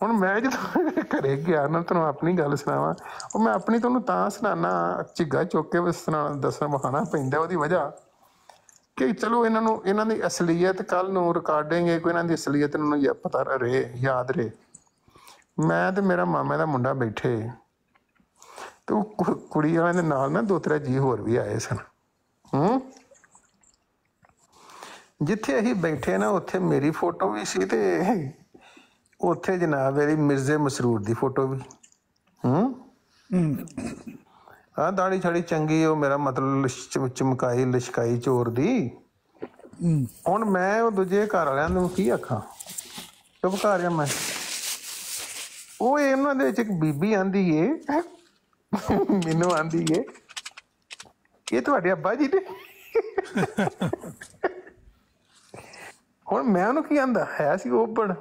ਹੁਣ ਮੈਂ ਜਦੋਂ ਘਰੇ ਗਿਆ ਨਾ ਤੁਹਾਨੂੰ ਆਪਣੀ ਗੱਲ ਸੁਣਾਵਾਂ। ਉਹ ਮੈਂ ਆਪਣੀ ਤੁਹਾਨੂੰ ਤਾਂ ਸੁਣਾਣਾ ਝਿੱਗਾ ਚੁੱਕ ਕੇ ਸੁਣਾ, ਦੱਸਣਾ ਮਹਾਣਾ ਪੈਂਦਾ ਉਹਦੀ ਵਜ੍ਹਾ। ਕਿ ਚਲੋ ਇਹਨਾਂ ਨੂੰ, ਇਹਨਾਂ ਦੀ ਅਸਲੀਅਤ ਕੱਲ ਨੂੰ ਰਿਕਾਰਡਿੰਗ ਹੈ ਕੋਈ ਇਹਨਾਂ ਦੀ ਅਸਲੀਅਤ ਨੂੰ ਯਾ- ਪਤਾ ਰਹੇ, ਯਾਦ ਰਹੇ। ਮੈਂ ਤੇ ਮੇਰਾ ਮਾਮੇ ਦਾ ਮੁੰਡਾ ਬੈਠੇ। ਤੇ ਉਹ ਕੁ- ਕੁੜੀ ਵਾਲਿਆਂ ਦੇ ਨਾਲ ਨਾ ਦੋ ਤਰੇ ਜੀ ਹੋਰ ਵੀ ਆਏ ਸਨ। ਹੂੰ? ਜਿੱਥੇ ਅਸੀਂ ਬੈਠੇ ਨਾ, ਉੱਥੇ ਮੇਰੀ ਫੋਟੋ ਵੀ ਸੀ ਤੇ ਉੱਥੇ ਜਨਾਬ ਮੇਰੀ ਮਿਰਜ਼ੇ ਮਸਰੂਰ ਦੀ ਫੋਟੋ ਵੀ। ਹੂੰ? ਆ ਦਾੜੀ ਛੜੀ ਚੰਗੀ, ਉਹ ਮੇਰਾ ਮਤਲਬ ਚਮਕਾਈ, ਲਿਸ਼ਕਾਈ ਚੋਰ ਦੀ। ਹੁਣ ਮੈਂ ਉਹ ਦੂਜੇ ਘਰ ਵਾਲਿਆਂ ਨੂੰ ਕੀ ਆਖਾਂ? ਚੁੱਪ ਮੈਂ। ਉਹ ਇਹਨਾਂ ਦੇ ਵਿੱਚ ਇੱਕ ਬੀਬੀ ਆਂਦੀ ਏ। ਮੈਨੂੰ ਆਂਦੀ ਏ। ਇਹ ਤੁਹਾਡੇ ਅੱਬਾ ਜੀ ਨੇ? ਹੁਣ ਮੈਂ ਉਹਨੂੰ ਕੀ ਆਂਦਾ? ਹੈ ਸੀ ਓਪਨ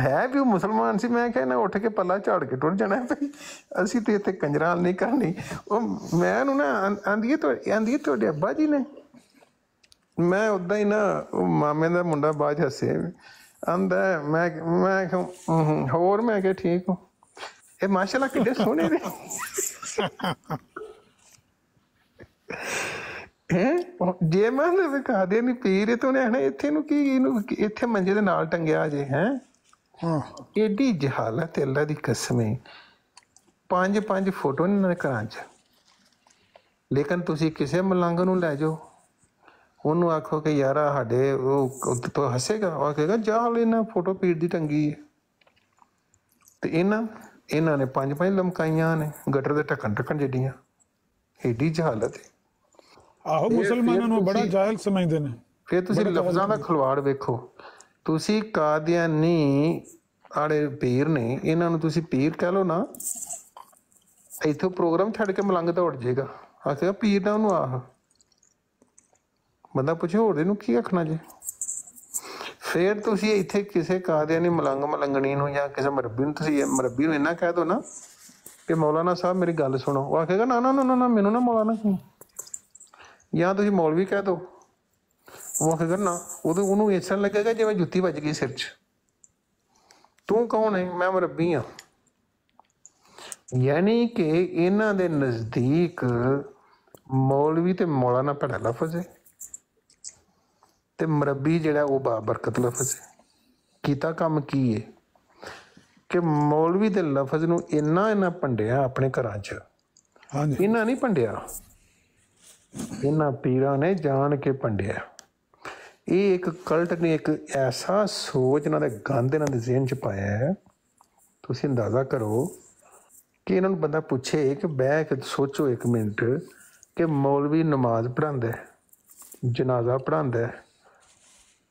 ਹੈ ਵੀ ਉਹ ਮੁਸਲਮਾਨ ਸੀ, ਮੈਂ ਕਹਿੰਦਾ ਉੱਠ ਕੇ ਪੱਲਾ ਝਾੜ ਕੇ ਟੁੱਟ ਜਾਣਾ ਭਈ ਅਸੀਂ ਤੇ ਇੱਥੇ ਕੰਜਰਾਲ ਨਹੀਂ ਕਰਨੀ ਉਹ ਮੈਂ ਉਹਨੂੰ ਨਾ ਆਂਦੀ ਏ ਤੁਹਾਡੇ ਆਂਦੀ ਤੁਹਾਡੇ ਅੱਬਾ ਜੀ ਨੇ? ਮੈਂ ਉਦਾਂ ਹੀ ਨਾ ਮਾਮੇ ਦਾ ਮੁੰਡਾ ਬਾਅਦ 'ਚ ਹੱਸੇ ਆਂਦਾ, ਮੈਂ ਮੈਂ ਹੋਰ? ਮੈਂ ਕਿਹਾ, ਠੀਕ ਹੋ। ਇਹ ਮਾਸ਼ਾਅੱਲਾ ਕਿੱਡੇ ਸੋਹਣੇ ਨੇ। ਹੈ? ਜੇ ਮੈਂ ਲੈ ਵਿਖਾ ਦੇ ਨਹੀਂ ਪੀਰ ਤੇ ਉਹਨੇ ਆਖਣਾ ਇੱਥੇ ਨੂੰ ਕੀ ਇਹਨੂੰ ਇੱਥੇ ਮੰਜੇ ਦੇ ਨਾਲ ਟੰਗਿਆ ਜੇ ਹੈ? ਹਾਂ। ਏਡੀ ਜਹਾਲਤ ਅੱਲਾ ਦੀ ਕਸਮ ਹੈ ਪੰਜ ਪੰਜ ਫੋਟੋ ਨੇ ਇਹਨਾਂ ਘਰਾਂ 'ਚ। ਲੇਕਿਨ ਤੁਸੀਂ ਕਿਸੇ ਮਲੰਗ ਨੂੰ ਲੈ ਜਾਓ। ਉਹਨੂੰ ਆਖੋ ਕਿ ਯਾਰਾ ਸਾਡੇ ਉਹ ਤੋਂ ਹੱਸੇਗਾ। ਉਹ ਕਹੇਗਾ ਜਾ ਹਲੇ ਨਾ ਫੋਟੋ ਪੀੜ ਦੀ ਟੰਗੀ ਹੈ ਤੇ ਇਹਨਾਂ ਇਹਨਾਂ ਨੇ ਪੰਜ ਪੰਜ ਲਮਕਾਈਆਂ ਨੇ ਗਟਰ ਦੇ ਢੱਕਣ ਢੱਕਣ ਜਿਹੜੀਆਂ ਏਡੀ ਜਹਾਲਤ ਹੈ ਆਹੋ ਮੁਸਲਮਾਨਾਂ ਨੂੰ ਬੜਾ ਜਾਹਿਲ ਸਮਝਦੇ ਨੇ। ਫਿਰ ਤੁਸੀਂ ਲਫ਼ਜ਼ਾਂ ਦਾ ਖਲਵਾੜ ਵੇਖੋ। ਤੁਸੀਂ ਕਾਦੀਆਨੀ ਆੜੇ ਪੀਰ ਨੇ ਇਹਨਾਂ ਨੂੰ ਤੁਸੀਂ ਪੀਰ ਕਹਿ ਲਓ ਨਾ ਇੱਥੋਂ ਪ੍ਰੋਗਰਾਮ ਛੱਡ ਕੇ ਮਲੰਗ ਦੌੜ ਜਾਏਗਾ ਆਖਿਆ ਪੀਰ ਦਾ ਉਹਨੂੰ ਆਹ। ਬੰਦਾ ਪੁੱਛੇ ਹੋਰ ਇਹਨੂੰ ਕੀ ਆਖਣਾ ਜੇ? ਫਿਰ ਤੁਸੀਂ ਇੱਥੇ ਕਿਸੇ ਕਾਦੀਆਨੀ ਮਲੰਗ ਮਲੰਗਣੀ ਨੂੰ ਜਾਂ ਕਿਸੇ ਮਰਬੀ ਨੂੰ ਤੁਸੀਂ ਮਰਬੀ ਨੂੰ ਇੰਨਾ ਕਹਿ ਦੋ ਨਾ ਕਿ ਮੌਲਾਨਾ ਸਾਹਿਬ ਮੇਰੀ ਗੱਲ ਸੁਣੋ। ਉਹ ਆਖੇਗਾ ਨਾ ਨਾ ਨਾ ਨਾ, ਨਾ ਮੈਨੂੰ ਨਾ ਮੌਲਾਨਾ ਕਹੋ ਜਾਂ ਤੁਸੀਂ ਮੌਲਵੀ ਕਹਿ ਦੋ। ਉਹ ਆਖੇਗਾ ਨਾ ਉਦੋਂ ਉਹਨੂੰ ਇਸ ਤਰ੍ਹਾਂ ਲੱਗੇਗਾ ਜਿਵੇਂ ਜੁੱਤੀ ਵੱਜ ਗਈ ਸਿਰ 'ਚ। ਤੂੰ ਕੌਣ ਹੈ ਮੈਂ ਮਰਬੀ ਆ। ਯਾਨੀ ਕਿ ਇਹਨਾਂ ਦੇ ਨਜ਼ਦੀਕ ਮੌਲਵੀ ਤੇ ਮੌਲਾਨਾ ਭੜਾ ਲਫ਼ਜ਼ ਹੈ ਤੇ ਮਰਬੀ ਜਿਹੜਾ ਉਹ ਬਾਬਰਕਤ ਲਫ਼ਜ਼ ਹੈ ਕੀਤਾ ਕੰਮ ਕੀ ਹੈ ਕਿ ਮੌਲਵੀ ਦੇ ਲਫ਼ਜ਼ ਨੂੰ ਇੰਨਾ ਇੰਨਾ ਭੰਡਿਆ ਆਪਣੇ ਘਰਾਂ 'ਚ। ਹਾਂਜੀ। ਇਹਨਾਂ ਨਹੀਂ ਭੰਡਿਆ। ਇਹਨਾਂ ਪੀਰਾਂ ਨੇ ਜਾਣ ਕੇ ਭੰਡਿਆ ਇਹ ਇੱਕ ਕਲਟ ਨੇ ਇੱਕ ਐਸਾ ਸੋਚ ਇਹਨਾਂ ਦੇ ਗੰਦ ਇਹਨਾਂ ਦੇ ਜ਼ਿਹਨ ਚ ਪਾਇਆ ਹੈ। ਤੁਸੀਂ ਅੰਦਾਜ਼ਾ ਕਰੋ ਕਿ ਇਹਨਾਂ ਨੂੰ ਬੰਦਾ ਪੁੱਛੇ ਕਿ ਬਹਿ ਕੇ ਸੋਚੋ ਇੱਕ ਮਿੰਟ ਕਿ ਮੌਲਵੀ ਨਮਾਜ਼ ਪੜ੍ਹਾਉਂਦਾ ਹੈ, ਜਨਾਜ਼ਾ ਪੜ੍ਹਾਉਂਦਾ ਹੈ।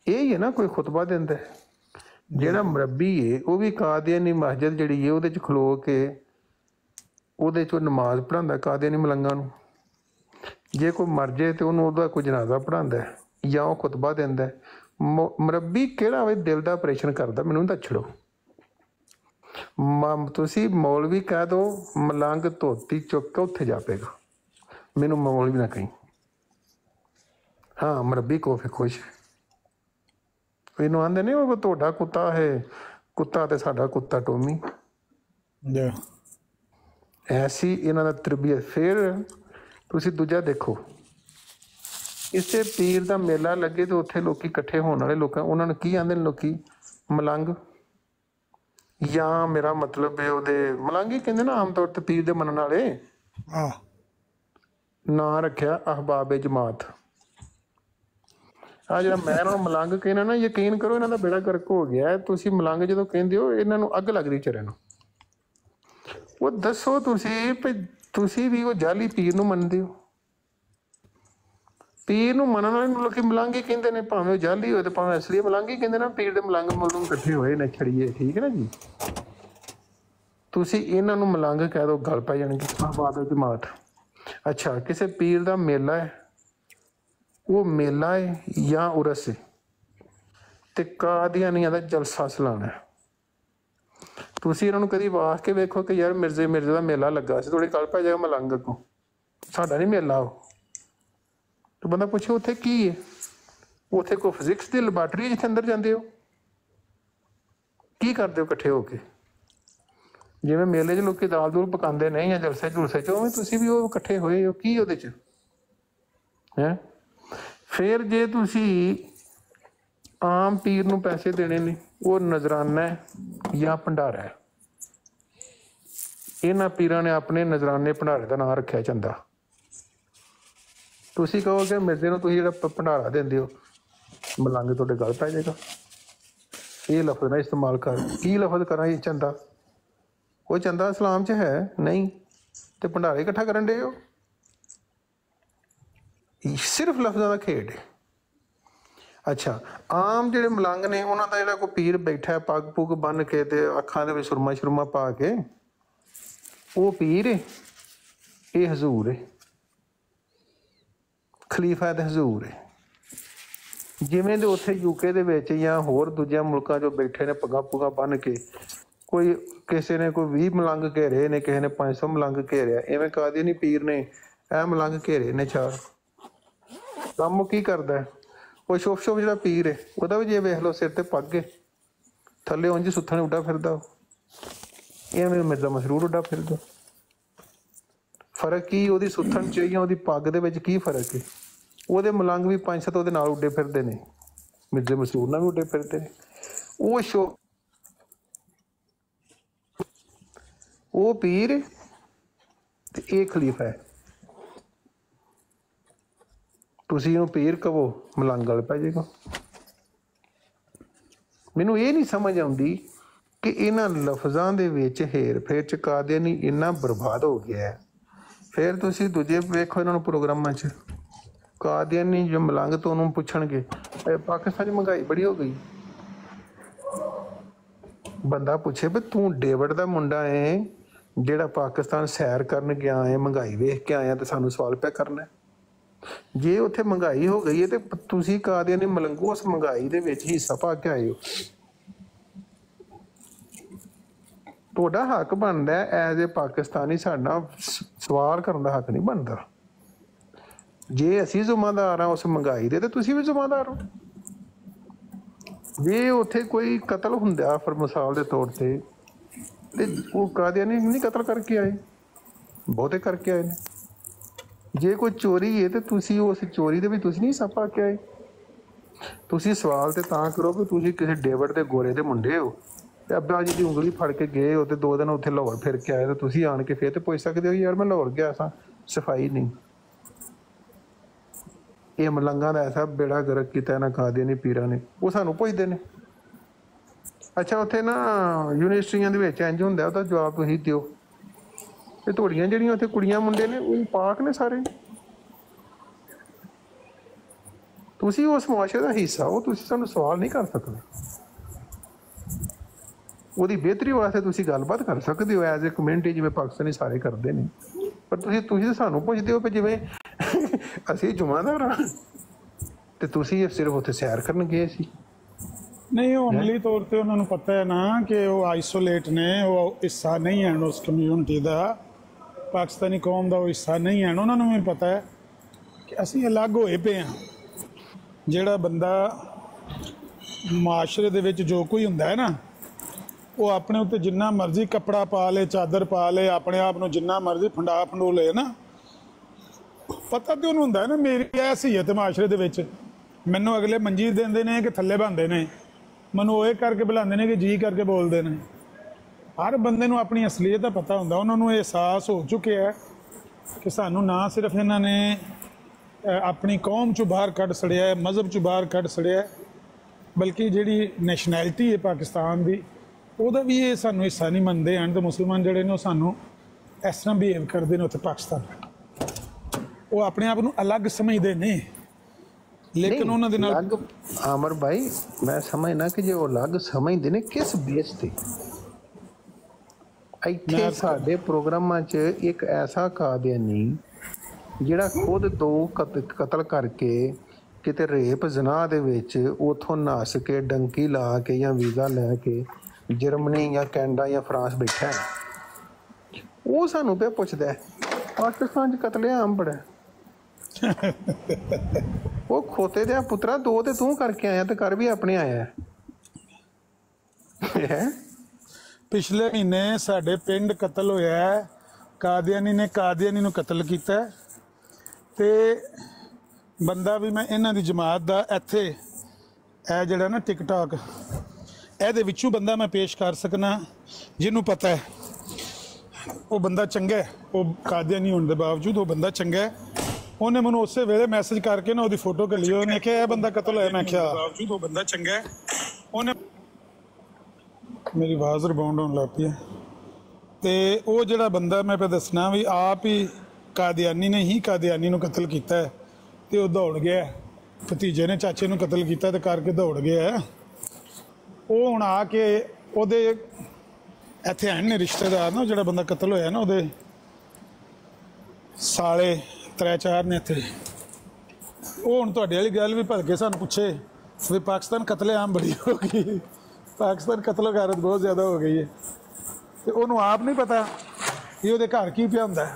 ਇਹ ਹੀ ਹੈ ਨਾ ਕੋਈ ਖੁਤਬਾ ਦਿੰਦਾ ਹੈ। ਜਿਹੜਾ ਮਰਬੀ ਹੈ ਉਹ ਵੀ ਕਾਦੀਆਨੀ ਮਸਜਿਦ ਜਿਹੜੀ ਹੈ ਉਹਦੇ ਚ ਖਲੋ ਕੇ ਉਹਦੇ ਚ ਨਮਾਜ਼ ਪੜ੍ਹਾਉਂਦਾ ਕਾਦੀਆਨੀ ਮਲੰਗਾਂ ਨੂੰ। ਜੇ ਕੋਈ ਮਰ ਜੇ ਤੇ ਉਹਨੂੰ ਉਹਦਾ ਕੋਈ ਜਨਾਜ਼ਾ ਪੜਾਉਂਦਾ ਜਾਂ ਉਹ ਖੁਤਬਾ ਦਿੰਦਾ ਮਰਬੀ ਕਿਹੜਾ ਵੇ ਦਿਲ ਦਾ ਆਪਰੇਸ਼ਨ ਕਰਦਾ ਮੈਨੂੰ ਤਾਂ ਛੜੋ ਮ- ਤੁਸੀਂ ਮੌਲਵੀ ਕਹਿ ਦੋ ਮਲੰਗ ਧੋਤੀ ਚੁੱਕ ਕੇ ਉੱਥੇ ਜਾਪੇਗਾ ਮੈਨੂੰ ਮੌਲਵੀ ਨਾ ਕਹੀਂ। ਹਾਂ ਮਰਬੀ ਕੋ ਫੇ ਖੁਸ਼। ਇਹਨੂੰ ਆਂਦੇ ਨੇ ਉਹ ਤੁਹਾਡਾ ਕੁੱਤਾ ਹੈ ਕੁੱਤਾ ਤੇ ਸਾਡਾ ਕੁੱਤਾ ਟੋਮੀ। ਜੀ ਐਸੀ ਇਹਨਾਂ ਦਾ ਤਰਬੀਅਤ ਫਿਰ ਤੁਸੀਂ ਦੂਜਾ ਦੇਖੋ। ਇਸੇ ਪੀਰ ਦਾ ਮੇਲਾ ਲੱਗੇ ਤੇ ਉੱਥੇ ਲੋਕੀ ਇਕੱਠੇ ਹੋਣ ਵਾਲੇ ਲੋਕਾਂ ਉਹਨਾਂ ਨੂੰ ਕੀ ਆਂਦੇ ਨੇ ਲੋਕੀ? ਮਲੰਗ। ਜਾਂ ਮੇਰਾ ਮਤਲਬ ਹੈ ਉਹਦੇ ਮਲੰਗ ਹੀ ਕਹਿੰਦੇ ਨਾ ਆਮ ਤੌਰ ਤੇ ਪੀਰ ਦੇ ਮੰਨਣ ਵਾਲੇ। ਆ ਨਾਂ ਰੱਖਿਆ ਅਹਬਾਬੇ ਜਮਾਤ। ਆ ਜਿਹੜਾ ਮੈਂ ਇਹਨਾਂ ਨੂੰ ਮਲੰਗ ਕਹਿੰਦਾ ਨਾ ਯਕੀਨ ਕਰੋ ਇਹਨਾਂ ਦਾ ਬੇੜਾ ਗਰਕ ਹੋ ਗਿਆ ਹੈ। ਤੁਸੀਂ ਮਲੰਗ ਜਦੋਂ ਕਹਿੰਦੇ ਹੋ ਇਹਨਾਂ ਨੂੰ ਅੱਗ ਲੱਗਦੀ ਚਿਹਰੇ ਨੂੰ। ਉਹ ਦੱਸੋ ਤੁਸੀਂ ਵੀ ਤੁਸੀਂ ਵੀ ਉਹ ਜਾਲੀ ਪੀਰ ਨੂੰ ਮੰਨਦੇ ਹੋ। ਪੀਰ ਨੂੰ ਮੰਨਣ ਵਾਲੇ ਨੂੰ ਲੋਕੀ ਮਲੰਗ ਕਹਿੰਦੇ ਨੇ, ਭਾਵੇਂ ਉਹ ਜਾਲੀ ਹੋਏ ਤੇ ਭਾਵੇਂ ਅਸਲੀ ਮਲੰਗ ਕਹਿੰਦੇ ਨਾ, ਪੀਰ ਦੇ ਮਲੰਗ ਮਲੂਮ ਇਕੱਠੇ ਹੋਏ ਨੇ, ਛੜੀਏ, ਠੀਕ ਹੈ ਨਾ ਜੀ? ਤੁਸੀਂ ਇਹਨਾਂ ਨੂੰ ਮਲੰਗ ਕਹਿ ਦੋ, ਗਲ ਪੈ ਜਾਣਗੇ ਆਬਾਦ ਜਮਾਤ ਅੱਛਾ, ਕਿਸੇ ਪੀਰ ਦਾ ਮੇਲਾ ਹੈ, ਉਹ ਮੇਲਾ ਹੈ ਜਾਂ ਉਰਸ ਹੈ? ਤੇ ਕਾਦੀਆਨੀਆਂ ਦਾ ਜਲਸਾ ਸਲਾਣਾ ਹੈ? ਤੁਸੀਂ ਇਹਨਾਂ ਨੂੰ ਕਦੀ ਵਾਸ ਕੇ ਵੇਖੋ ਕਿ ਯਾਰ ਮਿਰਜ਼ੇ ਮਿਰਜ਼ੇ ਦਾ ਮੇਲਾ ਲੱਗਾ ਸੀ ਥੋੜੀ ਕੱਲ ਪੈ ਜਾਏਗਾ ਮਲੰਗ ਕੋ ਸਾਡਾ ਨਹੀਂ ਮੇਲਾ ਉਹ। ਤੇ ਬੰਦਾ ਪੁੱਛੇ ਉੱਥੇ ਕੀ ਹੈ ਉੱਥੇ ਕੋਈ ਫਿਜ਼ਿਕਸ ਦੀ ਲੈਬਾਰਟਰੀ ਜਿੱਥੇ ਅੰਦਰ ਜਾਂਦੇ ਹੋ? ਕੀ ਕਰਦੇ ਹੋ ਇਕੱਠੇ ਹੋ ਕੇ? ਜਿਵੇਂ ਮੇਲੇ 'ਚ ਲੋਕੀ ਦਾਲ ਦੂਲ ਪਕਾਉਂਦੇ ਨੇ ਜਾਂ ਜਲਸੇ ਜੁਲਸੇ 'ਚ, ਉਵੇਂ ਤੁਸੀਂ ਵੀ ਉਹ ਇਕੱਠੇ ਹੋਏ ਹੋ, ਕੀ ਉਹਦੇ 'ਚ? ਹੈ? ਫਿਰ ਜੇ ਤੁਸੀਂ ਆਮ ਪੀਰ ਨੂੰ ਪੈਸੇ ਦੇਣੇ ਨੇ ਉਹ ਨਜ਼ਰਾਨਾ ਜਾਂ ਭੰਡਾਰਾ ਹੈ। ਇਹਨਾਂ ਪੀਰਾਂ ਨੇ ਆਪਣੇ ਨਜ਼ਰਾਨੇ ਭੰਡਾਰੇ ਦਾ ਨਾਮ ਰੱਖਿਆ ਚੰਦਾ। ਤੁਸੀਂ ਕਹੋਗੇ ਕਿ ਮਿਰਜ਼ੇ ਨੂੰ ਤੁਸੀਂ ਜਿਹੜਾ ਭੰਡਾਰਾ ਦਿੰਦੇ ਹੋ, ਮਲੰਗ ਤੁਹਾਡੇ ਗਲ ਪੈ ਜਾਏਗਾ। ਇਹ ਲਫ਼ਜ਼ ਨਾ ਇਸਤੇਮਾਲ ਕਰ। ਕੀ ਲਫ਼ਜ਼ ਕਰਾਂ ਇਹ ਚੰਦਾ? ਉਹ ਚੰਦਾ ਇਸਲਾਮ 'ਚ ਹੈ, ਨਹੀਂ। ਤੇ ਭੰਡਾਰੇ ਇਕੱਠਾ ਕਰਨ ਦੇ ਹੋ? ਸਿਰਫ ਲਫ਼ਜ਼ਾਂ ਦਾ ਖੇਡ ਹੈ। ਅੱਛਾ। ਆਮ ਜਿਹੜੇ ਮਲੰਗ ਨੇ, ਉਹਨਾਂ ਦਾ ਜਿਹੜਾ ਕੋਈ ਪੀਰ ਬੈਠਾ ਹੈ, ਪੱਗ ਪੁੱਗ ਬੰਨ ਕੇ ਤੇ ਅੱਖਾਂ ਦੇ ਵਿੱਚ ਸੁਰਮਾ ਸ਼ੁਰਮਾ ਪਾ ਕੇ, ਉਹ ਪੀਰ ਹੈ ਇਹ ਹਜ਼ੂਰ ਹੈ ਖਲੀਫਾ ਤੇ ਹਜ਼ੂਰ ਹੈ ਜਿਵੇਂ ਦੇ ਉੱਥੇ ਯੂਕੇ ਦੇ ਵਿੱਚ ਜਾਂ ਹੋਰ ਦੂਜਿਆਂ ਮੁਲਕਾਂ ਚੋਂ ਬੈਠੇ ਨੇ, ਪੱਗਾਂ ਪੁੱਗਾਂ ਬੰਨ ਕੇ, ਕੋਈ ਕਿਸੇ ਨੇ ਕੋਈ 20 ਮਲੰਗ ਘੇਰੇ ਨੇ, ਕਿਸੇ ਨੇ 500 ਮਲੰਗ ਘੇਰਿਆ ਐਵੇਂ ਕਾਦੀ ਨਹੀਂ ਪੀਰ ਨੇ ਇਹ ਮਲੰਗ ਘੇਰੇ ਨੇ ਚਾਰ। ਕੰਮ ਕੀ ਕਰਦਾ ਹੈ? ਉਹ ਸ਼ੋਫ ਸ਼ੋਫ ਜਿਹੜਾ ਪੀਰ ਹੈ ਉਹਦਾ ਵੀ ਜੇ ਵੇਖ ਲਓ ਸਿਰ ਤੇ ਪੱਗ ਹੈ ਥੱਲੇ ਉਂਝ ਸੁੱਥਣ ਉੱਡਾ ਫਿਰਦਾ ਉਹ। ਐਵੇਂ ਮਿਰਜ਼ਾ ਮਸਰੂਰ ਉੱਡਾ ਫਿਰਦਾ। ਫ਼ਰਕ ਕੀ ਉਹਦੀ ਸੁੱਥਣ ਚ ਜਾਂ ਉਹਦੀ ਪੱਗ ਦੇ ਵਿੱਚ ਕੀ ਫ਼ਰਕ ਹੈ ਉਹਦੇ ਮਲੰਗ ਵੀ ਪੰਜ ਸੱਤ ਉਹਦੇ ਨਾਲ ਉੱਡੇ ਫਿਰਦੇ ਨੇ। ਮਿਰਜ਼ੇ ਮਸਰੂਰ ਨਾਲ ਵੀ ਉੱਡੇ ਫਿਰਦੇ ਨੇ। ਉਹ ਸ਼ੋ ਉਹ ਪੀਰ ਤੇ ਇਹ ਖਲੀਫਾ ਹੈ ਤੁਸੀਂ ਉਹਨੂੰ ਪੀਰ ਕਵੋ, ਮਲੰਗ ਵਾਲ ਪੈ ਜਾਏਗਾ ਮੈਨੂੰ ਇਹ ਨਹੀਂ ਸਮਝ ਆਉਂਦੀ ਕਿ ਇਹਨਾਂ ਲਫ਼ਜ਼ਾਂ ਦੇ ਵਿੱਚ ਹੇਰ ਫੇਰ ਚ ਕਾਦੀਆਨੀ ਇੰਨਾ ਬਰਬਾਦ ਹੋ ਗਿਆ ਹੈ। ਫਿਰ ਤੁਸੀਂ ਦੂਜੇ ਵੇਖੋ ਇਹਨਾਂ ਨੂੰ ਪ੍ਰੋਗਰਾਮਾਂ 'ਚ। ਕਾਦੀਆਨੀ ਜੋ ਮਲੰਗ ਤੋਂ ਉਹਨੂੰ ਪੁੱਛਣਗੇ, ਇਹ ਪਾਕਿਸਤਾਨ 'ਚ ਮਹਿੰਗਾਈ ਬੜੀ ਹੋ ਗਈ। ਬੰਦਾ ਪੁੱਛੇ ਵੀ ਤੂੰ ਡੇਵਿਡ ਦਾ ਮੁੰਡਾ ਏ ਜਿਹੜਾ ਪਾਕਿਸਤਾਨ ਸੈਰ ਕਰਨ ਗਿਆ ਏ ਮਹਿੰਗਾਈ ਵੇਖ ਕੇ ਆਇਆ ਤੇ ਸਾਨੂੰ ਸਵਾਲ ਪਿਆ ਕਰਨਾ ਜੇ ਉੱਥੇ ਮਹਿੰਗਾਈ ਹੋ ਗਈ ਹੈ ਤੇ ਤੁਸੀਂ ਕਾਦੀਆਂ ਨੇ ਮਲੰਗੋ ਉਸ ਮਹਿੰਗਾਈ ਦੇ ਵਿੱਚ ਹਿੱਸਾ ਪਾ ਕੇ ਆਏ ਹੋ? ਤੁਹਾਡਾ ਹੱਕ ਬਣਦਾ ਐਜ਼ ਏ ਪਾਕਿਸਤਾਨੀ, ਸਾਡਾ ਸਵਾਲ ਕਰਨ ਦਾ ਹੱਕ ਨਹੀਂ ਬਣਦਾ। ਜੇ ਅਸੀਂ ਜ਼ਿੰਮੇਦਾਰ ਆ ਉਸ ਮਹਿੰਗਾਈ ਦੇ, ਤੇ ਤੁਸੀਂ ਵੀ ਜ਼ਿੰਮੇਦਾਰ ਹੋ। ਜੇ ਉੱਥੇ ਕੋਈ ਕਤਲ ਹੁੰਦਾ ਫਿਰ ਮਿਸਾਲ ਦੇ ਤੌਰ ਤੇ ਤੇ ਉਹ ਕਾਦੀਆਂ ਨੇ ਨਹੀਂ ਕਤਲ ਕਰਕੇ ਆਏ? ਬਹੁਤੇ ਕਰਕੇ ਆਏ ਨੇ। ਜੇ ਕੋਈ ਚੋਰੀ ਹੈ ਤੇ ਤੁਸੀਂ ਉਸ ਚੋਰੀ ਦੇ ਵੀ ਤੁਸੀਂ ਨਹੀਂ ਸਫਾ ਕੇ ਆਏ ਤੁਸੀਂ ਸਵਾਲ ਤੇ ਤਾਂ ਕਰੋ ਕਿ ਤੁਸੀਂ ਕਿਸੇ ਡੇਵਿਡ ਦੇ ਗੋਰੇ ਦੇ ਮੁੰਡੇ ਹੋ। ਤੇ ਅੱਬਾ ਜੀ ਦੀ ਉਂਗਲੀ ਫੜ ਕੇ ਗਏ ਹੋ ਤੇ ਦੋ ਦਿਨ ਉੱਥੇ ਲਾਹੌਰ ਫਿਰ ਕੇ ਆਏ ਤੇ ਤੁਸੀਂ ਆਣ ਕੇ ਫੇਰ ਤੇ ਪੁੱਛ ਸਕਦੇ ਹੋ, ਯਾਰ ਮੈਂ ਲਾਹੌਰ ਗਿਆ ਸਾਂ, ਸਫ਼ਾਈ ਨਹੀਂ। ਇਹ ਮਲੰਗਾਂ ਦਾ ਐਸਾ ਬੇੜਾ ਗਰਕ ਕੀਤਾ ਨਾ ਕਾਦੀਆਂ ਨੇ, ਪੀਰਾਂ ਨੇ, ਉਹ ਸਾਨੂੰ ਪੁੱਛਦੇ ਨੇ। ਅੱਛਾ, ਉੱਥੇ ਨਾ ਯੂਨੀਵਰਸਿਟੀਆਂ ਦੇ ਵਿੱਚ ਇੰਜ ਹੁੰਦਾ ਉਹਦਾ ਜਵਾਬ ਤੁਸੀਂ ਦਿਓ। ਤੇ ਤੁਹਾਡੀਆਂ ਜਿਹੜੀਆਂ ਉੱਥੇ ਕੁੜੀਆਂ ਮੁੰਡੇ ਨੇ, ਉਹ ਪਾਕ ਨੇ ਸਾਰੇ? ਤੁਸੀਂ ਉਸ ਮੁਆਸ਼ਰੇ ਦਾ ਹਿੱਸਾ ਹੋ, ਤੁਸੀਂ ਸਾਨੂੰ ਸਵਾਲ ਨਹੀਂ ਕਰ ਸਕਦੇ। ਉਹਦੀ ਬਿਹਤਰੀ ਵਾਸਤੇ ਤੁਸੀਂ ਗੱਲਬਾਤ ਕਰ ਸਕਦੇ ਹੋ, ਐਜ਼ ਅ ਕਮਿਊਨਿਟੀ ਜਿਵੇਂ ਪਾਕਿਸਤਾਨੀ ਸਾਰੇ ਕਰਦੇ ਨੇ। ਪਰ ਤੁਸੀਂ ਤੁਸੀਂ ਸਾਨੂੰ ਪੁੱਛਦੇ ਹੋ ਕਿ ਜਿਵੇਂ ਅਸੀਂ ਜੁਮਾਦਾਰ ਹਾਂ, ਤੇ ਤੁਸੀਂ ਸਿਰਫ ਉੱਥੇ ਸੈਰ ਕਰਨ ਗਏ ਸੀ। ਨਹੀਂ, ਉਹ ਅਮਲੀ ਤੌਰ ਤੇ ਉਹਨਾਂ ਨੂੰ ਪਤਾ ਹੈ ਨਾ ਕਿ ਉਹ ਆਈਸੋਲੇਟ ਨੇ, ਉਹ ਹਿੱਸਾ ਨਹੀਂ ਹਨ ਉਸ ਕਮਿਊਨਿਟੀ ਦਾ। ਪਾਕਿਸਤਾਨੀ ਕੌਮ ਦਾ ਉਹ ਹਿੱਸਾ ਨਹੀਂ ਹਨ। ਉਹਨਾਂ ਨੂੰ ਵੀ ਪਤਾ ਹੈ ਕਿ ਅਸੀਂ ਅਲੱਗ ਹੋਏ ਪਏ ਹਾਂ। ਜਿਹੜਾ ਬੰਦਾ ਮਾਸ਼ਰੇ ਦੇ ਵਿੱਚ ਜੋ ਕੋਈ ਹੁੰਦਾ ਹੈ ਨਾ, ਉਹ ਆਪਣੇ ਉੱਤੇ ਜਿੰਨਾ ਮਰਜ਼ੀ ਕੱਪੜਾ ਪਾ ਲੇ, ਚਾਦਰ ਪਾ ਲੇ, ਆਪਣੇ ਆਪ ਨੂੰ ਜਿੰਨਾ ਮਰਜ਼ੀ ਫੰਡਾ ਫੰਡੋ ਲੇ ਨਾ। ਪਤਾ ਤੇ ਉਹਨੂੰ ਹੁੰਦਾ ਨਾ, ਮੇਰੀ ਐਸੀਅਤ ਮਾਸ਼ਰੇ ਦੇ ਵਿੱਚ। ਮੈਨੂੰ ਅਗਲੇ ਮੰਜੀਰ ਦਿੰਦੇ ਨੇ ਕਿ ਥੱਲੇ ਬੰਦੇ ਨੇ। ਮੈਨੂੰ ਉਹ ਇਹ ਕਰਕੇ ਬੁਲਾਉਂਦੇ ਨੇ ਕਿ ਜੀ ਕਰਕੇ ਬੋਲਦੇ ਨੇ। ਹਰ ਬੰਦੇ ਨੂੰ ਆਪਣੀ ਅਸਲੀਅਤ ਦਾ ਪਤਾ ਹੁੰਦਾ ਉਹਨਾਂ ਨੂੰ ਇਹ ਅਹਿਸਾਸ ਹੋ ਚੁੱਕਿਆ ਹੈ ਕਿ ਸਾਨੂੰ ਨਾ ਸਿਰਫ ਇਹਨਾਂ ਨੇ ਆਪਣੀ ਕੌਮ ਚੋਂ ਬਾਹਰ ਕੱਢ ਸੜਿਆ ਹੈ ਮਜ਼ਹਬ ਚੋਂ ਬਾਹਰ ਕੱਢ ਸੜਿਆ ਹੈ, ਬਲਕਿ ਜਿਹੜੀ ਨੈਸ਼ਨੈਲਿਟੀ ਹੈ ਪਾਕਿਸਤਾਨ ਦੀ ਉਹਦਾ ਵੀ ਇਹ ਸਾਨੂੰ ਹਿੱਸਾ ਨਹੀਂ ਮੰਨਦੇ ਹਨ ਤੇ ਮੁਸਲਮਾਨ ਜਿਹੜੇ ਨੇ ਉਹ ਸਾਨੂੰ ਇਸ ਤਰ੍ਹਾਂ ਬਿਹੇਵ ਕਰਦੇ ਨੇ ਉੱਥੇ ਪਾਕਿਸਤਾਨ ਉਹ ਆਪਣੇ ਆਪ ਨੂੰ ਅਲੱਗ ਸਮਝਦੇ ਨੇ। ਲੇਕਿਨ ਉਹਨਾਂ ਦੇ ਨਾਲ ਅਲੱਗ ਆਮਰ ਭਾਈ ਮੈਂ ਸਮਝਣਾ ਕਿ ਜੇ ਉਹ ਅਲੱਗ ਸਮਝਦੇ ਨੇ ਕਿਸ ਬੇਸ ਤੇ? ਇੱਥੇ ਸਾਡੇ ਪ੍ਰੋਗਰਾਮਾਂ 'ਚ ਇੱਕ ਐਸਾ ਕਾਦੀਆਨੀ ਜਿਹੜਾ ਖੁਦ ਦੋ ਕਤ- ਕਤਲ ਕਰਕੇ ਕਿਤੇ ਰੇਪ ਜ਼ਨਾ ਦੇ ਵਿੱਚ ਉਥੋਂ ਨਸ ਕੇ ਡੰਕੀ ਲਾ ਕੇ ਜਾਂ ਵੀਜ਼ਾ ਲੈ ਕੇ ਜਰਮਨੀ ਜਾਂ ਕੈਨੇਡਾ ਜਾਂ ਫਰਾਂਸ ਬੈਠਾ ਹੈ। ਉਹ ਸਾਨੂੰ ਪਿਆ ਪੁੱਛਦਾ ਪਾਕਿਸਤਾਨ 'ਚ ਕਤਲੇਆਮ ਬੜਾ। ਉਹ ਖੋਤੇ ਦੇ ਪੁੱਤਰਾ ਦੋ ਤੇ ਤੂੰ ਕਰਕੇ ਆਇਆ ਤੇ ਕਰ ਵੀ ਆਪਣੇ ਆਇਆ ਹੈ? ਪਿਛਲੇ ਮਹੀਨੇ ਸਾਡੇ ਪਿੰਡ ਕਤਲ ਹੋਇਆ ਹੈ। ਕਾਦੀਆਨੀ ਨੇ ਕਾਦੀਆਨੀ ਨੂੰ ਕਤਲ ਕੀਤਾ ਹੈ। ਤੇ ਬੰਦਾ ਵੀ ਮੈਂ ਇਹਨਾਂ ਦੀ ਜਮਾਤ ਦਾ ਇੱਥੇ ਇਹ ਜਿਹੜਾ ਨਾ ਟਿਕਟੌਕ, ਇਹਦੇ ਵਿੱਚੋਂ ਬੰਦਾ ਮੈਂ ਪੇਸ਼ ਕਰ ਸਕਣਾ ਜਿਹਨੂੰ ਪਤਾ ਹੈ। ਉਹ ਬੰਦਾ ਚੰਗਾ ਉਹ ਕਾਦੀਆਨੀ ਹੋਣ ਦੇ ਬਾਵਜੂਦ ਉਹ ਬੰਦਾ ਚੰਗਾ ਹੈ। ਉਹਨੇ ਮੈਨੂੰ ਉਸੇ ਵੇਲੇ ਮੈਸੇਜ ਕਰਕੇ ਨਾ ਉਹਦੀ ਫੋਟੋ ਕੱਲੀ ਉਹਨੇ ਕਿਹਾ, ਇਹ ਬੰਦਾ ਕਤਲ ਹੋਇਆ। ਮੈਂ ਕਿਹਾ ਬਾਵਜੂਦ ਉਹ ਬੰਦਾ ਚੰਗਾ ਹੈ। ਮੇਰੀ ਆਵਾਜ਼ ਰਿਬਾਉਂਡ ਹੋਣ ਲੱਗ ਪਈ ਹੈ। ਤੇ ਉਹ ਜਿਹੜਾ ਬੰਦਾ ਮੈਂ ਪੇ ਦੱਸਣਾ ਵੀ ਆਪ ਹੀ ਕਾਦੀਆਨੀ ਨੇ ਹੀ ਕਾਦੀਆਨੀ ਨੂੰ ਕਤਲ ਕੀਤਾ ਹੈ ਤੇ ਉਹ ਦੌੜ ਗਿਆ ਭਤੀਜੇ ਨੇ ਚਾਚੇ ਨੂੰ ਕਤਲ ਕੀਤਾ ਤੇ ਕਰਕੇ ਦੌੜ ਗਿਆ ਉਹ ਹੁਣ ਆ ਕੇ ਉਹਦੇ ਇੱਥੇ ਆਏ ਨੇ ਰਿਸ਼ਤੇਦਾਰ ਨਾ ਜਿਹੜਾ ਬੰਦਾ ਕਤਲ ਹੋਇਆ ਨਾ ਉਹਦੇ ਸਾਲੇ ਤਰੇ ਚਾਰ ਨੇ ਇੱਥੇ। ਉਹ ਹੁਣ ਤੁਹਾਡੇ ਵਾਲੀ ਗੱਲ ਵੀ ਭਲਕੇ ਸਾਨੂੰ ਪੁੱਛੇ ਵੀ ਪਾਕਿਸਤਾਨ ਕਤਲੇਆਮ ਬੜੀ ਹੋ ਗਈ। ਪਾਕਿਸਤਾਨ ਕਤਲੋਗਾਰਤ ਬਹੁਤ ਜ਼ਿਆਦਾ ਹੋ ਗਈ ਹੈ। ਤੇ ਉਹਨੂੰ ਆਪ ਨਹੀਂ ਪਤਾ ਕਿ ਉਹਦੇ ਘਰ ਕੀ ਪਿਆ ਹੁੰਦਾ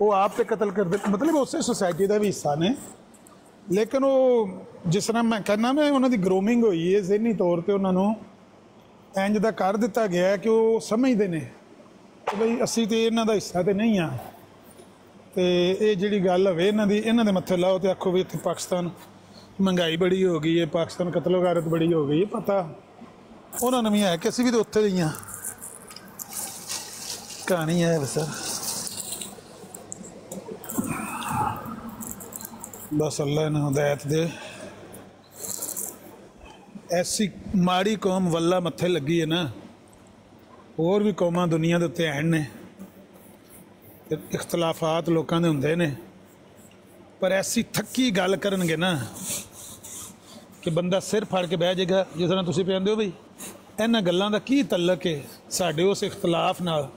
ਉਹ ਆਪ ਤੇ ਕਤਲ ਕਰਦੇ, ਮਤਲਬ ਉਸੇ ਸੁਸਾਇਟੀ ਦਾ ਵੀ ਹਿੱਸਾ ਨੇ। ਲੇਕਿਨ ਉਹ ਜਿਸ ਤਰ੍ਹਾਂ ਮੈਂ ਕਹਿੰਦਾ, ਮੈਂ ਉਹਨਾਂ ਦੀ ਗਰੂਮਿੰਗ ਹੋਈ ਹੈ, ਜ਼ਿਹਨੀ ਤੌਰ ਤੇ ਉਹਨਾਂ ਨੂੰ ਇੰਜ ਦਾ ਕਰ ਦਿੱਤਾ ਗਿਆ ਹੈ ਕਿ ਉਹ ਸਮਝਦੇ ਨੇ ਕਿ ਬਈ ਅਸੀਂ ਤੇ ਇਹਨਾਂ ਦਾ ਹਿੱਸਾ ਤੇ ਨਹੀਂ ਆ ਤੇ ਇਹ ਜਿਹੜੀ ਗੱਲ ਹੋਵੇ, ਇਹਨਾਂ ਦੀ, ਇਹਨਾਂ ਦੇ ਮੱਥੇ ਲਾਓ ਤੇ ਆਖੋ ਵੀ ਇੱਥੇ ਪਾਕਿਸਤਾਨ ਮਹਿੰਗਾਈ ਬੜੀ ਹੋ ਗਈ ਹੈ, ਪਾਕਿਸਤਾਨ ਕਤਲੋਗਾਰਤ ਬੜੀ ਹੋ ਗਈ ਹੈ, ਪਤਾ। ਉਹਨਾਂ ਨੂੰ ਵੀ ਹੈ ਕਿ ਅਸੀਂ ਵੀ ਤਾਂ ਉੱਥੇ ਹੀ ਹਾਂ ਕਹਾਣੀ ਹੈ ਬਸ। ਬਸ ਅੱਲਾ ਨੇ ਹਦਾਇਤ ਦੇ। ਐਸੀ ਮਾੜੀ ਕੌਮ ਵੱਲਾ ਮੱਥੇ ਲੱਗੀ ਹੈ ਨਾ, ਹੋਰ ਵੀ ਕੌਮਾਂ ਦੁਨੀਆ ਦੇ ਉੱਤੇ ਆਣ ਨੇ, ਤੇ ਇਖਤਲਾਫਾਤ ਲੋਕਾਂ ਦੇ ਹੁੰਦੇ ਨੇ। ਪਰ ਐਸੀ ਥੱਕੀ ਗੱਲ ਕਰਨਗੇ ਨਾ ਕਿ ਬੰਦਾ ਸਿਰ ਫੜ ਕੇ ਬਹਿ ਜਾਏਗਾ, ਜਿਸ ਤਰ੍ਹਾਂ ਤੁਸੀਂ ਕਹਿੰਦੇ ਹੋ ਬਈ। ਇਹਨਾਂ ਗੱਲਾਂ ਦਾ ਕੀ ਤਲਕ ਹੈ ਸਾਡੇ ਉਸ ਇਖਤਲਾਫ ਨਾਲ,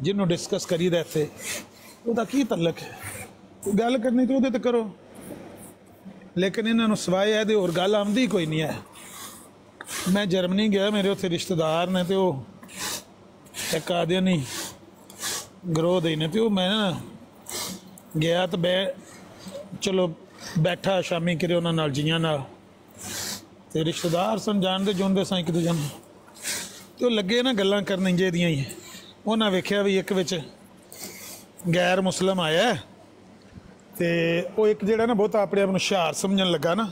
ਜਿਹਨੂੰ ਡਿਸਕਸ ਕਰੀਦਾ ਇੱਥੇ। ਉਹਦਾ ਕੀ ਤਲਕ ਹੈ ਗੱਲ ਕਰਨੀ ਤੇ ਉਹਦੇ ਤੇ ਕਰੋ। ਲੇਕਿਨ ਇਹਨਾਂ ਨੂੰ ਸਵਾਏ ਇਹਦੇ ਹੋਰ ਗੱਲ ਆਉਂਦੀ ਕੋਈ ਨਹੀਂ ਹੈ। ਮੈਂ ਜਰਮਨੀ ਗਿਆ, ਮੇਰੇ ਉੱਥੇ ਰਿਸ਼ਤੇਦਾਰ ਨੇ ਤੇ ਉਹ ਇੱਕ ਆਦਿਆਨੀ ਗਰੋਹ ਦੇ ਨੇ ਤੇ ਉਹ ਮੈਂ ਨਾ ਗਿਆ ਤੇ ਬੈ ਚਲੋ ਬੈਠਾ ਸ਼ਾਮੀ ਕਰੇ ਉਹਨਾਂ ਨਾਲ ਜੀਆਂ ਨਾਲ। ਤੇ ਰਿਸ਼ਤੇਦਾਰ ਸਨ, ਜਾਣਦੇ ਜੁਣਦੇ ਸਾਂ ਇੱਕ ਦੂਜੇ ਨੂੰ। ਤੇ ਉਹ ਲੱਗੇ ਨਾ ਗੱਲਾਂ ਕਰਨ ਇੰਜੇ ਦੀਆਂ ਹੀ। ਉਹਨਾਂ ਵੇਖਿਆ ਵੀ ਇੱਕ ਵਿੱਚ ਗੈਰ ਮੁਸਲਮ ਆਇਆ ਹੈ। ਤੇ ਉਹ ਇੱਕ ਜਿਹੜਾ ਨਾ ਬਹੁਤ ਆਪਣੇ ਆਪ ਨੂੰ ਹੁਸ਼ਿਆਰ ਸਮਝਣ ਲੱਗਾ ਨਾ,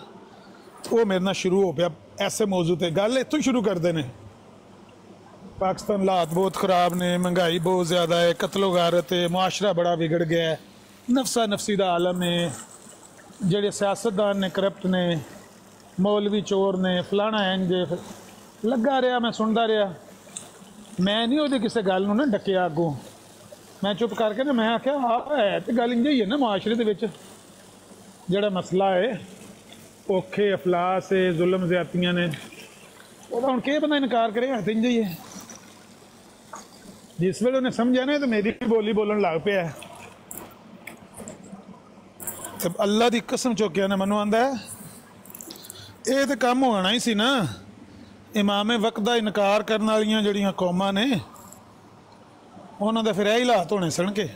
ਉਹ ਮੇਰੇ ਨਾਲ ਸ਼ੁਰੂ ਹੋ ਪਿਆ ਐਸੇ ਮੌਜੂ ਤੇ। ਗੱਲ ਇੱਥੋਂ ਹੀ ਸ਼ੁਰੂ ਕਰਦੇ ਨੇ। ਪਾਕਿਸਤਾਨ ਹਾਲਾਤ ਬਹੁਤ ਖਰਾਬ ਨੇ, ਮਹਿੰਗਾਈ ਬਹੁਤ ਜ਼ਿਆਦਾ ਹੈ ਕਤਲੋਗਾਰਤ ਹੈ ਮੁਆਸ਼ਰਾ ਬੜਾ ਵਿਗੜ ਗਿਆ ਹੈ। ਨਫਸਾ ਨਫਸੀ ਦਾ ਆਲਮ ਹੈ ਜਿਹੜੇ ਸਿਆਸਤਦਾਨ ਨੇ ਕਰਪਟ ਨੇ, ਮੌਲਵੀ ਚੋਰ ਨੇ, ਫਲਾਣਾ ਇੰਜ ਲੱਗਾ ਰਿਹਾ, ਮੈਂ ਸੁਣਦਾ ਰਿਹਾ। ਮੈਂ ਨਹੀਂ ਉਹਦੀ ਕਿਸੇ ਗੱਲ ਨੂੰ ਨਾ ਡੱਕਿਆ ਅੱਗੋਂ। ਮੈਂ ਚੁੱਪ ਕਰਕੇ ਨਾ, ਮੈਂ ਆਖਿਆ ਆ ਹੈ ਤੇ ਗੱਲ ਇੰਜ ਹੀ ਹੈ ਨਾ ਮੁਆਸ਼ਰੇ ਦੇ ਵਿੱਚ। ਜਿਹੜਾ ਮਸਲਾ ਹੈ ਔਖੇ, ਅਫਲਾਸ ਹੈ ਜ਼ੁਲਮ ਜ਼ਿਆਤੀਆਂ ਨੇ। ਉਹਦਾ ਹੁਣ ਕੀ ਬੰਦਾ ਇਨਕਾਰ ਕਰੇ, ਹੱਥ ਇੰਜ ਹੀ ਹੈ। ਜਿਸ ਵੇਲੇ ਉਹਨੇ ਸਮਝਿਆ ਨਾ, ਤੇ ਮੇਰੀ ਵੀ ਬੋਲੀ ਬੋਲਣ ਲੱਗ ਪਿਆ। ਅੱਲਾ ਦੀ ਕਸਮ ਚੁੱਕਿਆ ਨੇ ਮੈਨੂੰ ਆਂਦਾ ਇਹ ਤੇ ਕੰਮ ਹੋਣਾ ਹੀ ਸੀ ਨਾ। ਇਮਾਮੇ ਵਕਤ ਦਾ ਇਨਕਾਰ ਕਰਨ ਵਾਲੀਆਂ ਜਿਹੜੀਆਂ ਕੌਮਾਂ ਨੇ, ਉਹਨਾਂ ਦਾ ਫਿਰ ਇਹ ਹਾਲਾਤ ਹੋਣੇ ਸਨ ਕੇ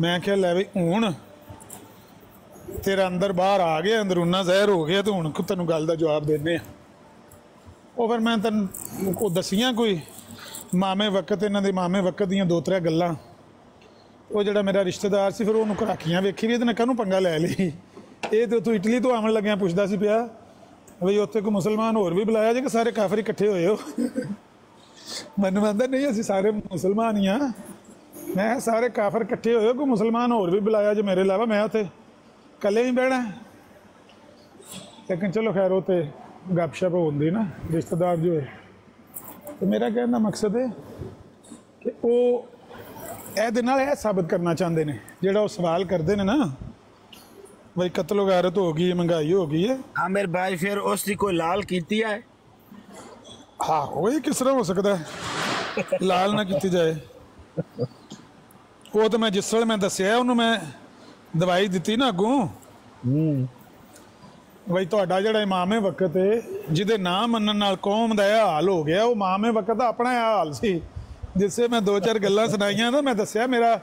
ਮੈਂ ਕਿਹਾ, ਲੈ ਵੀ ਹੁਣ ਤੇਰਾ ਅੰਦਰ ਬਾਹਰ ਆ ਗਿਆ, ਅੰਦਰੂਨਾ ਜ਼ਹਿਰ ਹੋ ਗਿਆ ਤੇ ਹੁਣ ਤੈਨੂੰ ਗੱਲ ਦਾ ਜਵਾਬ ਦੇਣੇ ਆ। ਉਹ ਫਿਰ ਮੈਂ ਤੈਨੂੰ ਕੋ ਦਸੀਆਂ ਕੋਈ, ਮਾਮੇ ਵਕਤ, ਇਹਨਾਂ ਦੇ ਮਾਮੇ ਵਕਤ ਦੀਆਂ ਦੋ ਤਰ੍ਹਾਂ ਗੱਲਾਂ। ਉਹ ਜਿਹੜਾ ਮੇਰਾ ਰਿਸ਼ਤੇਦਾਰ ਸੀ, ਫਿਰ ਉਹਨੂੰ ਘਰਾਕੀਆਂ ਵੇਖੀ ਵੀ, ਇਹਦੇ ਨਾਲ ਕਾਹਨੂੰ ਪੰਗਾ ਲੈ ਲਈ? ਇਹ ਤੇ ਤੂੰ ਇਟਲੀ ਤੋਂ ਆਉਣ ਲੱਗਿਆ ਪੁੱਛਦਾ ਸੀ ਪਿਆ। ਵੀ ਉੱਥੇ ਕੋਈ ਮੁਸਲਮਾਨ ਹੋਰ ਵੀ ਬੁਲਾਇਆ ਜੇ ਕਿ ਸਾਰੇ ਕਾਫਰ ਇਕੱਠੇ ਹੋਏ ਹੋ? ਮੈਨੂੰ ਕਹਿੰਦਾ ਨਹੀਂ, ਅਸੀਂ ਸਾਰੇ ਮੁਸਲਮਾਨ ਹੀ ਆ ਮੈਂ ਸਾਰੇ ਕਾਫਰ ਇਕੱਠੇ ਹੋਏ ਹੋ, ਕੋਈ ਮੁਸਲਮਾਨ ਹੋਰ ਵੀ ਬੁਲਾਇਆ ਜੇ ਮੇਰੇ ਇਲਾਵਾ? ਮੈਂ ਉੱਥੇ ਇਕੱਲੇ ਹੀ ਬਹਿਣਾ। ਲੇਕਿਨ ਚਲੋ ਖੈਰ, ਉਹ ਤੇ ਗੱਪਸ਼ਪ ਹੁੰਦੀ ਨਾ, ਰਿਸ਼ਤੇਦਾਰ ਜੋ ਹੈ। ਤੇ ਮੇਰਾ ਕਹਿਣ ਦਾ ਮਕਸਦ ਹੈ ਕਿ ਉਹ ਇਹਦੇ ਨਾਲ ਇਹ ਸਾਬਤ ਕਰਨਾ ਚਾਹੁੰਦੇ ਨੇ। ਜਿਹੜਾ ਉਹ ਸਵਾਲ ਕਰਦੇ ਨੇ ਨਾ ਬਈ ਕਤਲ ਵਗਾਰਤ ਹੋ ਗਈ ਹੈ ਮਹਿੰਗਾਈ ਹੋ ਗਈ ਹੈ। ਆਮਿਰ ਭਾਈ ਫਿਰ ਉਸ ਦੀ ਕੋਈ ਲਾਲ ਕੀਤੀ ਹੈ? ਹਾਂ ਉਹ ਇਹ ਕਿਸ ਤਰ੍ਹਾਂ ਹੋ ਸਕਦਾ ਹੈ? ਲਾਲ ਨਾ ਕੀਤੀ ਜਾਏ। ਉਹ ਤਾਂ ਮੈਂ ਜਿਸ ਵੇਲੇ ਮੈਂ ਦੱਸਿਆ ਉਹਨੂੰ ਮੈਂ ਦਵਾਈ ਦਿੱਤੀ ਨਾ ਅੱਗੋਂ। ਹੂੰ। ਬਈ ਤੁਹਾਡਾ ਜਿਹੜਾ ਇਮਾਮ ਹੈ ਵਕਤ ਹੈ ਜਿਹਦੇ ਨਾਂ ਮੰਨਣ ਨਾਲ ਕੌਮ ਦਾ ਇਹ ਹਾਲ ਹੋ ਗਿਆ ਉਹ ਇਮਾਮ ਹੈ ਵਕਤ ਦਾ ਆਪਣਾ ਇਹ ਹਾਲ ਸੀ। ਜਿਸੇ ਮੈਂ ਦੋ ਚਾਰ ਗੱਲਾਂ ਸੁਣਾਈਆਂ ਤਾਂ ਮੈਂ ਦੱਸਿਆ ਮੇਰਾ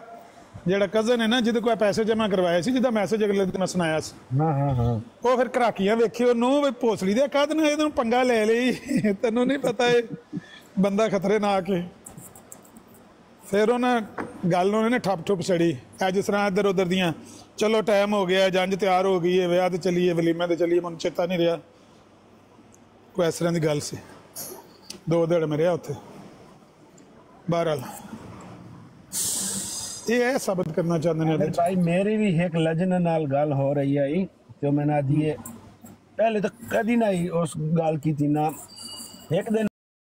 ਜਿਹੜਾ ਕਜ਼ਨ ਹੈ ਨਾ ਜਿਹਦੇ ਕੋਲ ਪੈਸੇ ਜਮ੍ਹਾਂ ਕਰਵਾਏ ਸੀ ਜਿਹਦਾ ਮੈਸੇਜ ਅਗਲੇ ਦਿਨ ਮੈਂ ਸੁਣਾਇਆ ਸੀ। ਹਾਂ ਹਾਂ ਹਾਂ। ਉਹ ਫਿਰ ਘਰਾਕੀਆਂ ਵੇਖੀ ਉਹਨੂੰ ਵੀ ਭੋਸਲੀ ਦੇ ਕਾਹਦ ਨਾਲ ਇਹਨੂੰ ਪੰਗਾ ਲੈ ਲਈ? ਤੈਨੂੰ ਨਹੀਂ ਪਤਾ ਇਹ ਬੰਦਾ ਖਤਰੇ ਨਾ ਆ ਕੇ। ਫਿਰ ਉਹਨਾਂ ਗੱਲ ਨੂੰ ਉਹਨੇ ਠੱਪ ਠੁੱਪ ਛੜੀ। ਐ ਜਿਸ ਤਰ੍ਹਾਂ ਇੱਧਰ ਉੱਧਰ ਦੀਆਂ ਚਲੋ ਟਾਈਮ ਹੋ ਗਿਆ ਜੰਜ ਤਿਆਰ ਹੋ ਗਈ ਹੈ ਵਿਆਹ ਤੇ ਚੱਲੀਏ ਵਲੀਮੇ ਤੇ ਚੱਲੀਏ ਮੈਨੂੰ ਚੇਤਾ ਨਹੀਂ ਰਿਹਾ। ਕੋਈ ਇਸ ਤਰ੍ਹਾਂ ਦੀ ਗੱਲ ਸੀ। ਦੋ ਦਿਨ ਮੈਂ ਰਿਹਾ ਉੱਥੇ। ਬਹਰਹਾਲ ਇਹ ਇਹ ਸਾਬਤ ਕਰਨਾ ਚਾਹੁੰਦੇ ਨੇ। ਭਾਈ ਮੇਰੀ ਵੀ ਇੱਕ ਲਜਨ ਨਾਲ ਗੱਲ ਹੋ ਰਹੀ ਹੈ ਜੀ ਜੋ ਮੈਂ ਨਾ ਦੀਏ ਪਹਿਲੇ ਤਾਂ ਕਦੀ ਨਹੀਂ ਉਸ ਗੱਲ ਕੀਤੀ ਨਾ ਇੱਕ ਦਿਨ